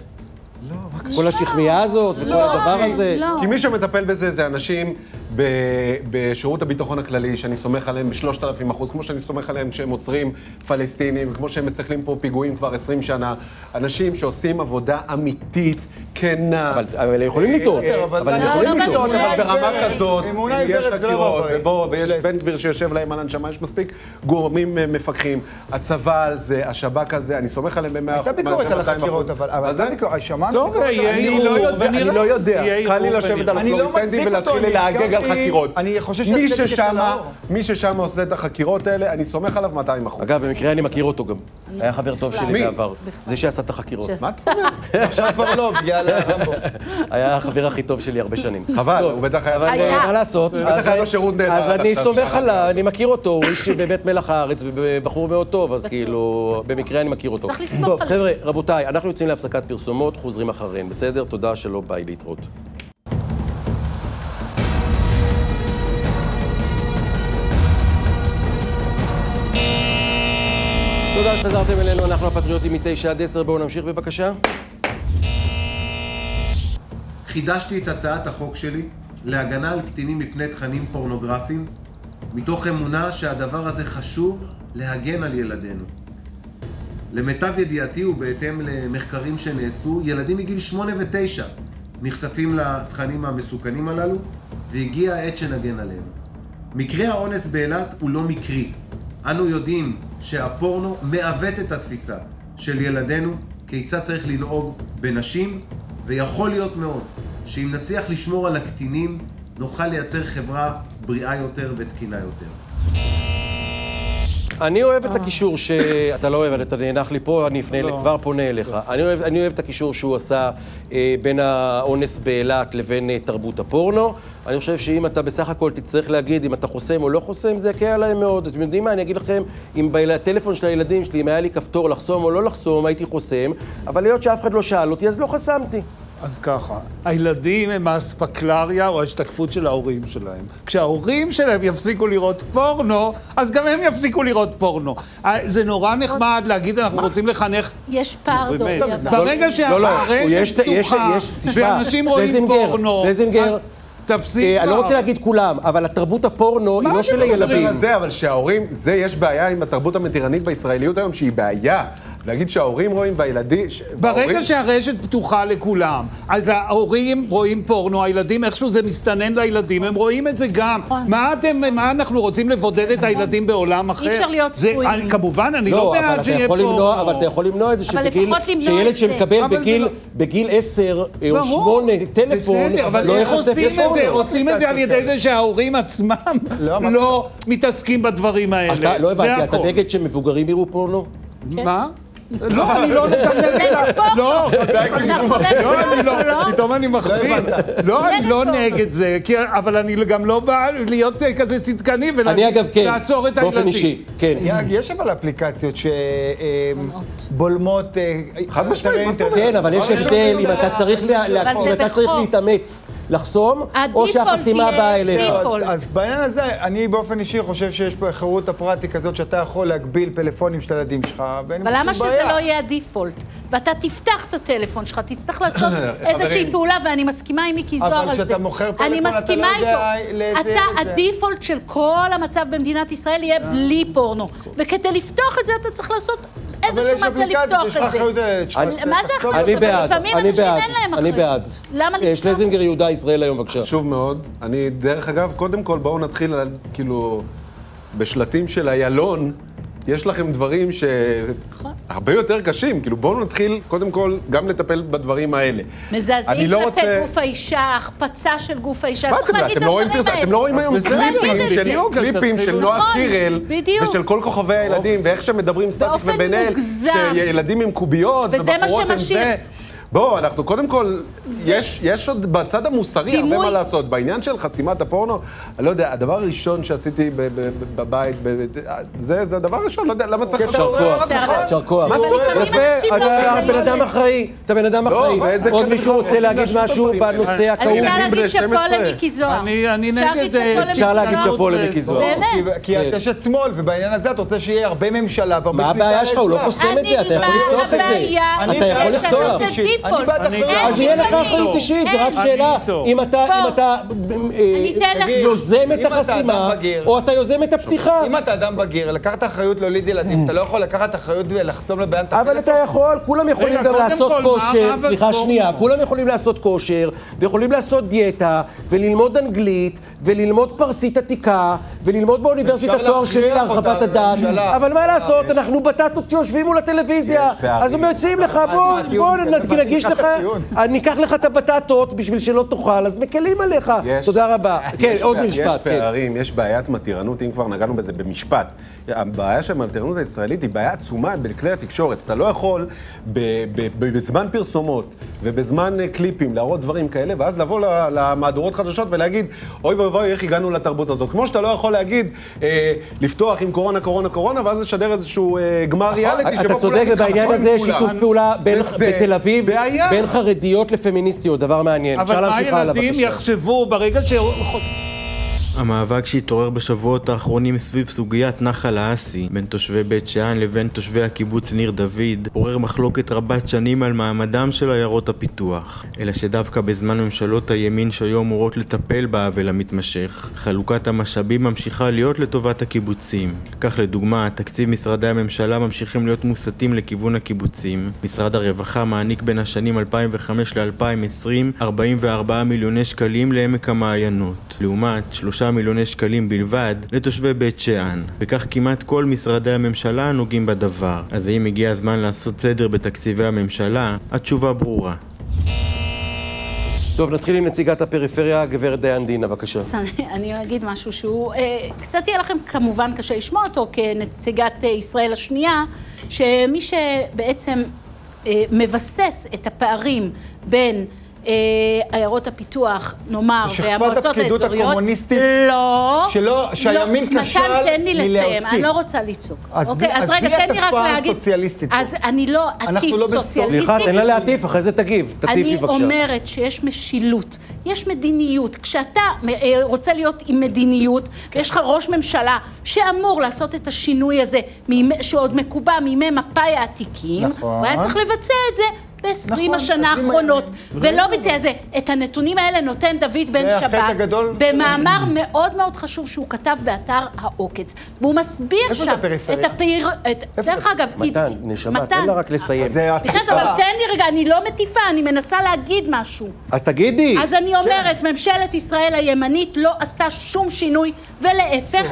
לא, מה כל השכמיה הזאת וכל לא, הדבר הזה? לא. כי מי שמטפל בזה זה אנשים בשירות הביטחון הכללי, שאני סומך עליהם בשלושת אלפים אחוז, כמו שאני סומך עליהם כשהם עוצרים פלסטינים, וכמו שהם מסכלים פה פיגועים כבר עשרים שנה. אנשים שעושים עבודה אמיתית, כנה. אבל- אבל יכולים לטעות, אה, אבל הם לא, יכולים לא לטעות. בטוח. אבל ברמה כזאת, יש לא חקירות, בריא. ובוא, ויש בן גביר שיושב להם על הנשמה, יש מספיק גורמים אה, מפקחים, הצבא על זה, השב"כ על זה, אני סומך עליהם במאה הייתה ביקורת על החקירות, אבל זה ביקורת, שמענו טוב. יהיה אני ערעור לא יודע, ונראה. אני לא יודע, קל לי לשבת על לא אותו, ולהתחיל אני להגג על חקירות. אני חושב מי ששמה. מי ששמה עושה את החקירות האלה, אני סומך עליו 200 אחוז. אגב, במקרה אני מכיר אותו גם. היה חבר טוב שלי? בעבר. זה שעשה את החקירות. מה אתה אומר? עכשיו כבר לא, בגלל הרמבו. היה החבר הכי טוב שלי הרבה שנים. חבל, הוא בטח היה... אבל. אה, מה לעשות? בטח אז- היה לו שירות נהדר אז אני סומך. עליו, אני מכיר אותו, הוא איש באמת מלח הארץ ובחור מאוד טוב, אז כאילו, במקרה אני מכיר אותו. צריך לסמוך עליו. חבר'ה, רבותיי, אנחנו יוצאים להפסקת פרסומות, חוזרים אחריהן, בסדר? תודה שלא ביי להתראות. תודה שחזרתם אלינו, אנחנו הפטריוטים מ-9 עד 10, בואו נמשיך בבקשה. חידשתי את הצעת החוק שלי להגנה על קטינים מפני תכנים פורנוגרפיים, מתוך אמונה שהדבר הזה חשוב להגן על ילדינו. למיטב ידיעתי ובהתאם למחקרים שנעשו, ילדים מגיל 8 ו-9 נחשפים לתכנים המסוכנים הללו, והגיע העת שנגן עליהם. מקרה האונס באילת הוא לא מקרי. אנו יודעים שהפורנו מעוות את התפיסה של ילדינו כיצד צריך לנהוג בנשים, ויכול להיות מאוד שאם נצליח לשמור על הקטינים, נוכל לייצר חברה בריאה יותר ותקינה יותר. אני אוהב את הקישור ש... אתה לא אוהב, אתה נאנח לי פה, אני אפנה, לא. כבר פונה אליך. אני אוהב, אני אוהב את הקישור שהוא עשה אה, בין האונס באילת לבין אה, תרבות הפורנו. אני חושב שאם אתה בסך הכל תצטרך להגיד אם אתה חוסם או לא חוסם, זה יקל עליהם מאוד. אתם יודעים מה, אני אגיד לכם, אם בטלפון של הילדים שלי, אם היה לי כפתור לחסום או לא לחסום, הייתי חוסם, אבל היות שאף אחד לא שאל אותי, אז לא חסמתי. אז ככה, הילדים הם האספקלריה או ההשתקפות של ההורים שלהם. כשההורים שלהם יפסיקו לראות פורנו, אז גם הם יפסיקו לראות פורנו. אה, זה נורא נחמד להגיד, אנחנו רוצים לחנך... יש פער. דורי אבל. ברגע לא, לא, יש- פתוחה, ואנשים רואים פורנו, תפסיק אה, אני לא כבר. רוצה להגיד כולם, אבל התרבות הפורנו היא מה לא אתם של מדברים הילדים. על זה, אבל שההורים, זה יש בעיה עם התרבות המתירנית בישראליות היום, שהיא בעיה. להגיד שההורים רואים והילדים... ש- ברגע וההורים- שהרשת פתוחה לכולם, אז ההורים רואים פורנו, הילדים, איכשהו זה מסתנן לילדים, הם רואים את זה גם. נכון. מה אתם, מה אנחנו רוצים לבודד את הילדים בעולם אחר? אפשר להיות. אני- כמובן, אני לא לא, אבל בעד שיהיה פורנו. אבל אתה יכול למנוע את זה שבגיל, שילד. שמקבל בגיל, לא- בגיל 10 או ברור. 8 טלפון, בסדר, אבל לא איך עושים את זה? עושים את זה על ידי זה שההורים עצמם לא, מתעסקים בדברים האלה. אתה לא הבנתי, אתה. נגד שמבוגרים יראו פורנו? מה? לא, אני לא נגד ה... לא, אנחנו לא, אני לא, לא. פתאום אני מחמיא. לא, אני לא. נגד זה, אבל אני גם לא בא להיות אה, כזה צדקני אני אגב כן, ולעצור את באופן הילדים. אישי, כן. יש אבל אפליקציות שבולמות... חד משמעית, מה זאת אומרת? כן, אבל יש הבדל אם אתה צריך. להתאמץ לחסום, או הדיפולט שהחסימה באה אליך. דיפולט. אז, אז בעניין הזה, אני באופן אישי חושב שיש פה חירות הפרט היא כזאת שאתה יכול להגביל פלאפונים של הילדים שלך, ואין עם אבל למה שזה בעיה. לא יהיה הדיפולט? ואתה תפתח את הטלפון שלך, תצטרך לעשות איזושהי. פעולה, ואני מסכימה עם מיקי אבל זוהר על זה. כשאתה מוכר אני פלאפון, אתה מסכימה לא יודע. לאיזה אתה, ילד זה. הדיפולט של כל המצב במדינת ישראל יהיה בלי פורנו. וכדי לפתוח את זה, אתה צריך לעשות אבל איזשהו מעשה לפתוח את זה. שלך. אני- מה זה תחסום אחריות? אני אבל בעד, אני בעד, אני. בעד. למה אה, לפתוח? שלזינגר יהודה ישראל היום, בבקשה. חשוב מאוד. אני, דרך אגב, קודם כל בואו נתחיל, על, כאילו, בשלטים של איילון, יש לכם דברים נכון. שהרבה יותר קשים. כאילו, בואו נתחיל, קודם כל, גם לטפל בדברים האלה. אני מזעזעים לא כלפי רוצה- גוף האישה, החפצה של גוף האישה, צריך אתם, להגיד את לא רואים הדברים האלה. אתם לא רואים היום קליפים את של, של נועה נכון, קירל. ושל כל כוכבי הילדים, ואיך שמדברים סטטיק באופן ובן אל, מוגזם. שילדים עם קוביות, וזה מה ובחורות הם שמשאיר. זה. בואו, אנחנו קודם כל, יש, יש עוד בצד המוסרי דימוי. הרבה מה לעשות. בעניין של חסימת הפורנו, אני לא יודע, הדבר הראשון שעשיתי ב- ב- ב- בבית, ב- זה, זה הדבר הראשון, לא יודע, למה צריך... יישר כוח. יישר כוח. מה? לפעמים יפה, לא אתה מודעים בן אדם. אחראי, אתה בן אדם לא, אחראי. עוד מישהו רוצה להגיד משהו? בנושא אני הכאוב? רוצה ילדים להגיד שאפו 12. למיקי זוהר. אני- אני נגד, להגיד שאפו למיקי אפשר להגיד. שאפו למיקי זוהר. באמת. כי- כי את אשת שמאל, ובעניין הזה את רוצה שיהיה הרבה ממשלה והרבה מה הבעיה שלך? הוא לא. חוסם את זה, אתה יכול אני לפתוח את זה. אני אתה יכול לפתוח. דיפולט. אני בעד אני החרם. גם. אז יהיה לך אחריות אישית, זה רק. שאלה. אם אתה בוא, אם אתה, אני אתן לך. אה, יוזם את החסימה, או אתה יוזם את הפתיחה. אם אתה אדם בגיר, לקחת אחריות להוליד ילדים, אתה לא יכול לקחת אחריות ולחסום לבן את אבל אתה יכול, כולם יכולים גם לעשות כושר, סליחה? שנייה, כולם יכולים לעשות כושר, ויכולים לעשות דיאטה, וללמוד אנגלית, וללמוד פרסית עתיקה, וללמוד באוניברסיטה אפשר תואר שני להרחבת הדת. אבל מה לעשות, אנחנו בטטות שיושבים מול הטלוויזיה. אז הם יוצאים לך, מה בוא, הטיעון? בוא מה נגיש? לך, הטיעון. ניקח לך את הבטטות בשביל שלא תאכל, אז מקלים עליך. תודה רבה. כן, עוד משפט, יש כן. פערים, יש בעיית מתירנות, אם כבר נגענו בזה במשפט. הבעיה של המתירנות הישראלית היא בעיה עצומה בכלי התקשורת. אתה לא יכול ב- ב- ב- בזמן פרסומות ובזמן אה, קליפים להראות דברים כאלה, ואז לבוא למהדורות חדשות ולהגיד, אוי ואבוי, איך הגענו לתרבות הזאת. כמו שאתה לא יכול להגיד, אה, לפתוח עם קורונה, קורונה, קורונה, ואז לשדר איזשהו אה, גמר ריאליטי אתה שבו צודק, כולם ובעניין מתחברים הזה יש. שיתוף פעולה בין- בתל אביב, בעיה. בין חרדיות לפמיניסטיות, דבר מעניין. אפשר אבל מה הילדים. יחשבו ברגע ש... המאבק שהתעורר בשבועות האחרונים סביב סוגיית נחל האסי בין תושבי בית שאן לבין תושבי הקיבוץ ניר דוד עורר מחלוקת רבת שנים על מעמדם של עיירות הפיתוח. אלא שדווקא בזמן ממשלות הימין שהיו אמורות לטפל בעוול המתמשך חלוקת המשאבים ממשיכה להיות לטובת הקיבוצים. כך לדוגמה תקציב משרדי הממשלה ממשיכים להיות מוסטים לכיוון הקיבוצים. משרד הרווחה מעניק בין השנים 2005 ל-2020 44 מיליוני שקלים לעמק המעיינות. לעומת 3 מיליוני שקלים בלבד לתושבי בית שאן וכך כמעט כל משרדי הממשלה הנוגעים בדבר אז האם הגיע הזמן לעשות סדר בתקציבי הממשלה? התשובה ברורה טוב, נתחיל עם נציגת הפריפריה, גברת דיין דינה, בבקשה. אני- אגיד משהו שהוא, אה, קצת יהיה לכם כמובן קשה לשמוע אותו כנציגת אה, ישראל השנייה, שמי שבעצם אה, מבסס את הפערים בין עיירות הפיתוח, נאמר, שכבת והמועצות הפקידות האזוריות, הקומוניסטית לא, שלא- שהימין לא, כשל מתן, תן לי לסיים, מלהוציא. אני לא רוצה לצעוק. אז אוקיי, בלי- אז אז רגע, תן לי רק להגיד, הסוציאליסטית. אז אני לא אנחנו אטיף לא. סוציאליסטית. סליחה, תן לה להטיף, אחרי זה תגיב. תטיפי אני בבקשה. אומרת שיש משילות, יש מדיניות. כשאתה אה, רוצה להיות עם מדיניות, ויש לך ראש ממשלה שאמור לעשות את השינוי הזה, שעוד מקובע מימי מפא"י העתיקים, נכון. הוא היה צריך לבצע את זה. ב-20 נכון, השנה האחרונות, ולא ביצע זה. את הנתונים האלה נותן דוד בן שבת, הגדול. במאמר מאוד מאוד חשוב שהוא כתב באתר העוקץ, והוא מסביר שם הפריפריה? את הפעיר... את- דרך אגב, מתן, נשמה, תן לה רק לסיים. זה סליחה, אבל תן לי רגע, אני לא מטיפה, אני מנסה להגיד משהו. אז תגידי. אז אני אומרת, ממשלת ישראל הימנית לא עשתה שום שינוי, ולהפך, אה,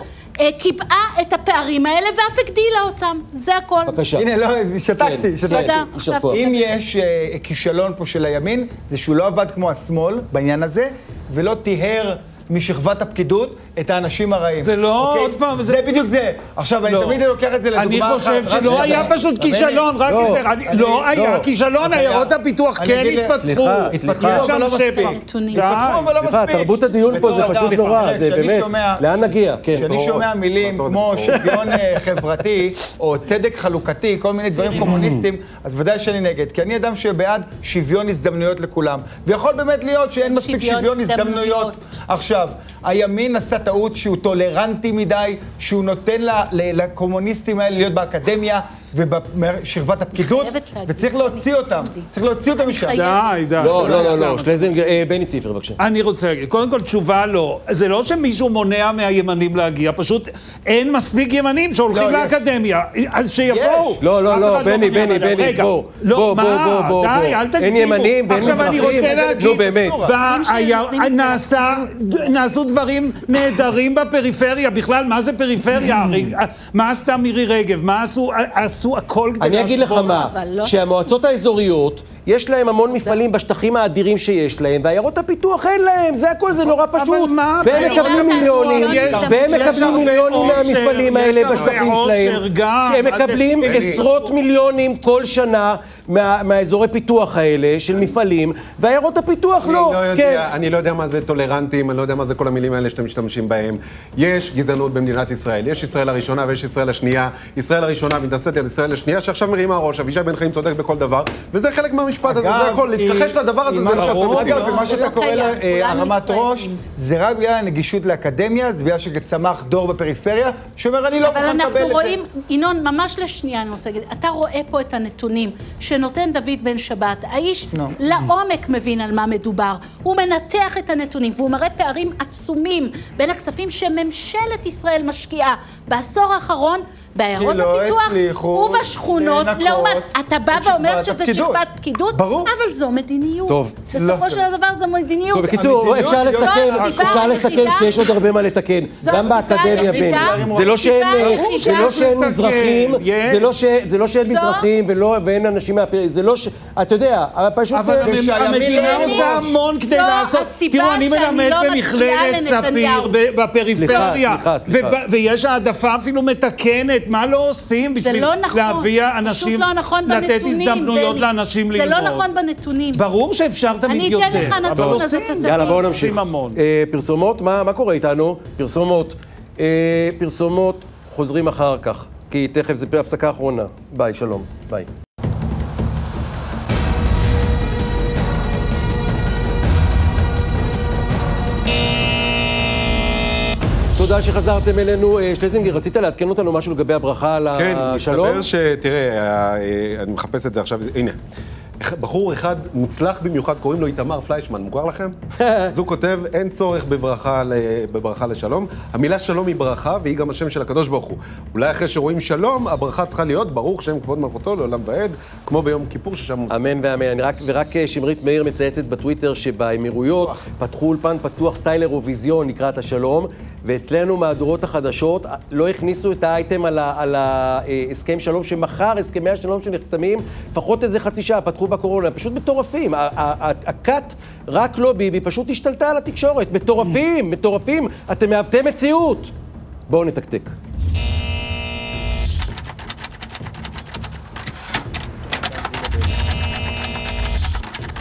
קיבעה את הפערים האלה ואף הגדילה אותם. זה הכל. בבקשה. הנה, לא, שתקתי, כן, שתקתי. תודה. עכשיו כוח. אם יש אה, כישלון פה של הימין, זה שהוא לא עבד כמו השמאל בעניין הזה, ולא טיהר משכבת הפקידות את האנשים הרעים. זה לא, אוקיי? עוד פעם, זה... זה- בדיוק זה. עכשיו, אני לא. תמיד לוקח את זה לדוגמה אני אחת. חושב רק שלא. היה פשוט. כישלון, רק לא, את זה. אני- אני- לא היה לא. כישלון, עיירות הפיתוח אני כן התפתחו. סליחה, התפתחו, יש אבל לא. מספיק. התפתחו, אבל לא סליחה, מספיק. תרבות הדיון פה זה פשוט נורא, תראה, זה באמת. לאן נגיע? כן. כשאני. שומע מילים כמו. שוויון אה, חברתי, או צדק חלוקתי, כל מיני דברים קומוניסטיים, אז ודאי שאני נגד. כי אני אדם שבעד שוויון הזדמנויות לכולם. ויכול באמת להיות שאין מספיק שוויון הזדמנויות. הזדמנויות. עכשיו, הימין עשה טעות שהוא טולרנטי מדי, שהוא נותן לקומוניסטים האלה להיות באקדמיה ובשכבת הפקידות, וצריך להוציא אותם. צריך להוציא אותם משם. די, די. לא, לא, לא, לא, שלזינגר, אה, בני ציפר, בבקשה. אני רוצה להגיד, קודם כל תשובה לא. זה לא שמישהו מונע מהימנים להגיע, פשוט אין מספיק ימנים שהולכים לא. לאקדמיה. אז שיבואו. יש. לא, לא, לא, בני, בני. בני, בוא. לא, בוא, בוא, מה? בוא, בוא, די. אל תגזימו. אין ימנים ואין עכשיו אני מזרחים. רוצה להגיד... נו, באמת. נעשו דברים נהדרים בפריפריה. בכלל, מה זה פריפריה? מה עשתה מירי רגב? מה עשו? עשו הכל כדי אני אגיד לך. מה, לא- שהמועצות האזוריות, יש להם המון מפעלים בשטחים האדירים שיש להם, ועיירות הפיתוח אין להם, זה הכל, זה נורא פשוט. מה, והם מקבלים מיליונים, והם מקבלים מיליונים מהמפעלים האלה בשטחים שלהם. הם מקבלים. עשרות מיליונים כל שנה מה- מהאזורי פיתוח האלה, של מפעלים, ועיירות הפיתוח אני לא. לא, כן. יודע, אני לא יודע מה זה טולרנטים, אני לא יודע מה זה כל המילים האלה שאתם משתמשים בהם. יש גזענות במדינת ישראל, יש ישראל הראשונה ויש ישראל השנייה. ישראל הראשונה מתנשאת על ישראל השנייה, שעכשיו מרימה ראש, אבישי בן חיים צודק בכל דבר, וזה חלק מהמשפט הזה, זה הכל, להתכחש לדבר הזה, זה מה מה שאתה- רוצים. אגב, ומה שאתה לא קורא קיים, לה אה, הרמת. ראש, זה רק בגלל הנגישות לאקדמיה, זה בגלל שצמח דור בפריפריה, שאומר, אני לא אבל מוכן לקבל את אנחנו זה. רואים, ינון, ממש לשנייה אני רוצה להגיד, אתה רואה פה את הנתונים של שנותן דוד בן שבת. האיש לעומק מבין על מה מדובר. הוא מנתח את הנתונים והוא מראה פערים עצומים בין הכספים שממשלת ישראל משקיעה בעשור האחרון בעיירות לא הפיתוח הצליחו ובשכונות, לעומת, אתה בא ואומר שזה. שכבת פקידות, ברור. אבל זו מדיניות. טוב. בסופו לא, של דבר זו מדיניות. טוב, בקיצור, אפשר לסכם, הסיבה אפשר לסכם שיש עוד הרבה מה לתקן. גם באקדמיה, בני. זה לא שאין, זה לא שאין מזרחים. זה לא לא שאין מזרחים ולא- ואין אנשים מהפריפריה, זה לא ש... אתה יודע, פשוט... אבל המדינה לא עושה. המון כדי זו לעשות... תראו, אני מלמד לא במכללת ספיר בפריפריה. סליחה, סליחה. וב- ויש העדפה אפילו מתקנת, מה לא עושים בשביל לא נכון. להביא אנשים, לא נכון לתת בנתונים, הזדמנויות בני. לאנשים זה ללמוד. לא נכון בנתונים. ברור שאפשר תמיד אני יותר. אתן לך נתון. אתה תבין. יאללה, בואו נמשיך. אה, פרסומות, מה מה קורה איתנו? פרסומות. אה, פרסומות חוזרים אחר כך, כי תכף זה הפסקה אחרונה. ביי, שלום. ביי. תודה שחזרתם אלינו. אה, שלזינגר, רצית לעדכן אותנו משהו לגבי הברכה על כן, השלום? מסתבר שתראה, אה, אה, אני מחפש את זה עכשיו, הנה. בחור אחד מוצלח במיוחד, קוראים לו איתמר פליישמן, מוכר לכם? אז הוא כותב, אין צורך בברכה, ל- בברכה לשלום. המילה שלום היא ברכה, והיא גם השם של הקדוש ברוך הוא. אולי אחרי שרואים שלום, הברכה צריכה להיות ברוך שם כבוד מלכותו לעולם ועד, כמו ביום כיפור ששם. אמן ואמן. אני רק, ורק שמרית מאיר מצייצת בטוויטר שבאמירויות פתחו אולפן פתוח סטייל אירוויזיון לקראת השלום, ואצלנו מהדורות החדשות לא הכניסו את האייטם על על ההסכם שלום, שמחר הסכמי השלום שנחתמים, לפחות איזה חצי שעה פתחו בקורונה, פשוט מטורפים. הכת, רק לא ביבי, פשוט השתלטה על התקשורת. מטורפים, מטורפים. אתם מעוותי מציאות. בואו נתקתק.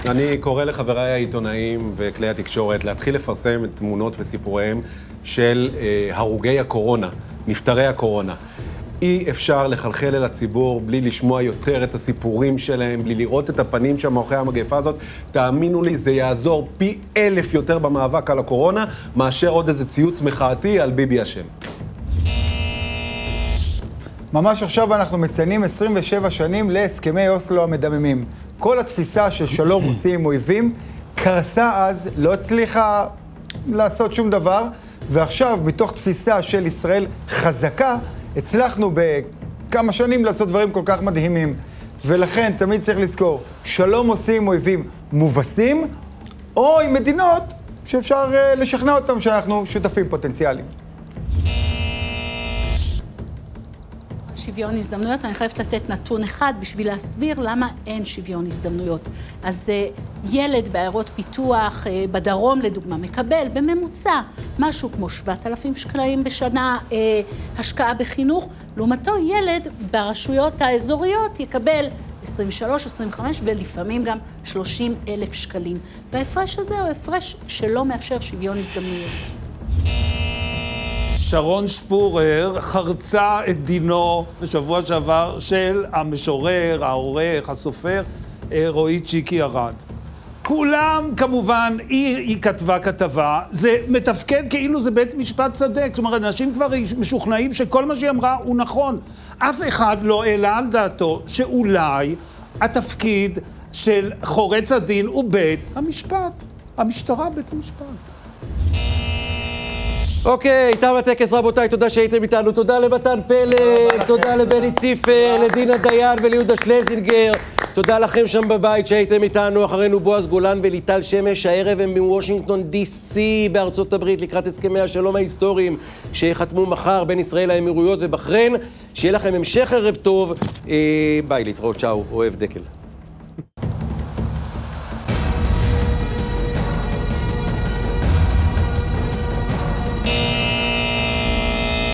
אני קורא לחבריי העיתונאים וכלי התקשורת להתחיל לפרסם את תמונות וסיפוריהם של אה, הרוגי הקורונה, נפטרי הקורונה. אי אפשר לחלחל אל הציבור בלי לשמוע יותר את הסיפורים שלהם, בלי לראות את הפנים שם מאחורי המגפה הזאת. תאמינו לי, זה יעזור פי אלף יותר במאבק על הקורונה, מאשר עוד איזה ציוץ מחאתי על ביבי אשם. ממש עכשיו אנחנו מציינים 27 שנים להסכמי אוסלו המדממים. כל התפיסה של שלום עושים עם אויבים קרסה אז, לא הצליחה לעשות שום דבר, ועכשיו מתוך תפיסה של ישראל חזקה, הצלחנו בכמה שנים לעשות דברים כל כך מדהימים. ולכן תמיד צריך לזכור, שלום עושים עם אויבים מובסים, או עם מדינות שאפשר אה, לשכנע אותם שאנחנו שותפים פוטנציאליים. שוויון הזדמנויות, אני חייבת לתת נתון אחד בשביל להסביר למה אין שוויון הזדמנויות. אז אה, ילד בעיירות פיתוח, אה, בדרום לדוגמה, מקבל בממוצע משהו כמו 7,000 שקלים בשנה אה, השקעה בחינוך, לעומתו ילד ברשויות האזוריות יקבל 23, 25 ולפעמים גם 30 אלף שקלים. וההפרש הזה הוא הפרש שלא מאפשר שוויון הזדמנויות. שרון שפורר חרצה את דינו בשבוע שעבר של המשורר, העורך, הסופר, אה, רועי צ'יקי ארד. כולם, כמובן, היא, היא כתבה כתבה, זה מתפקד כאילו זה בית משפט צדק. אומרת, אנשים כבר משוכנעים שכל מה שהיא אמרה הוא נכון. אף אחד לא העלה על דעתו שאולי התפקיד של חורץ הדין הוא בית המשפט. המשטרה, בית המשפט. אוקיי, תם הטקס רבותיי, תודה שהייתם איתנו, תודה למתן פלג, תודה לבני ציפר, לדינה דיין וליהודה שלזינגר, תודה לכם שם בבית שהייתם איתנו, אחרינו בועז גולן וליטל שמש, הערב הם בוושינגטון די.סי בארצות הברית לקראת הסכמי השלום ההיסטוריים שיחתמו מחר בין ישראל לאמירויות ובחריין, שיהיה לכם המשך ערב טוב, אה, ביי, להתראות, צ'או, אוהב דקל.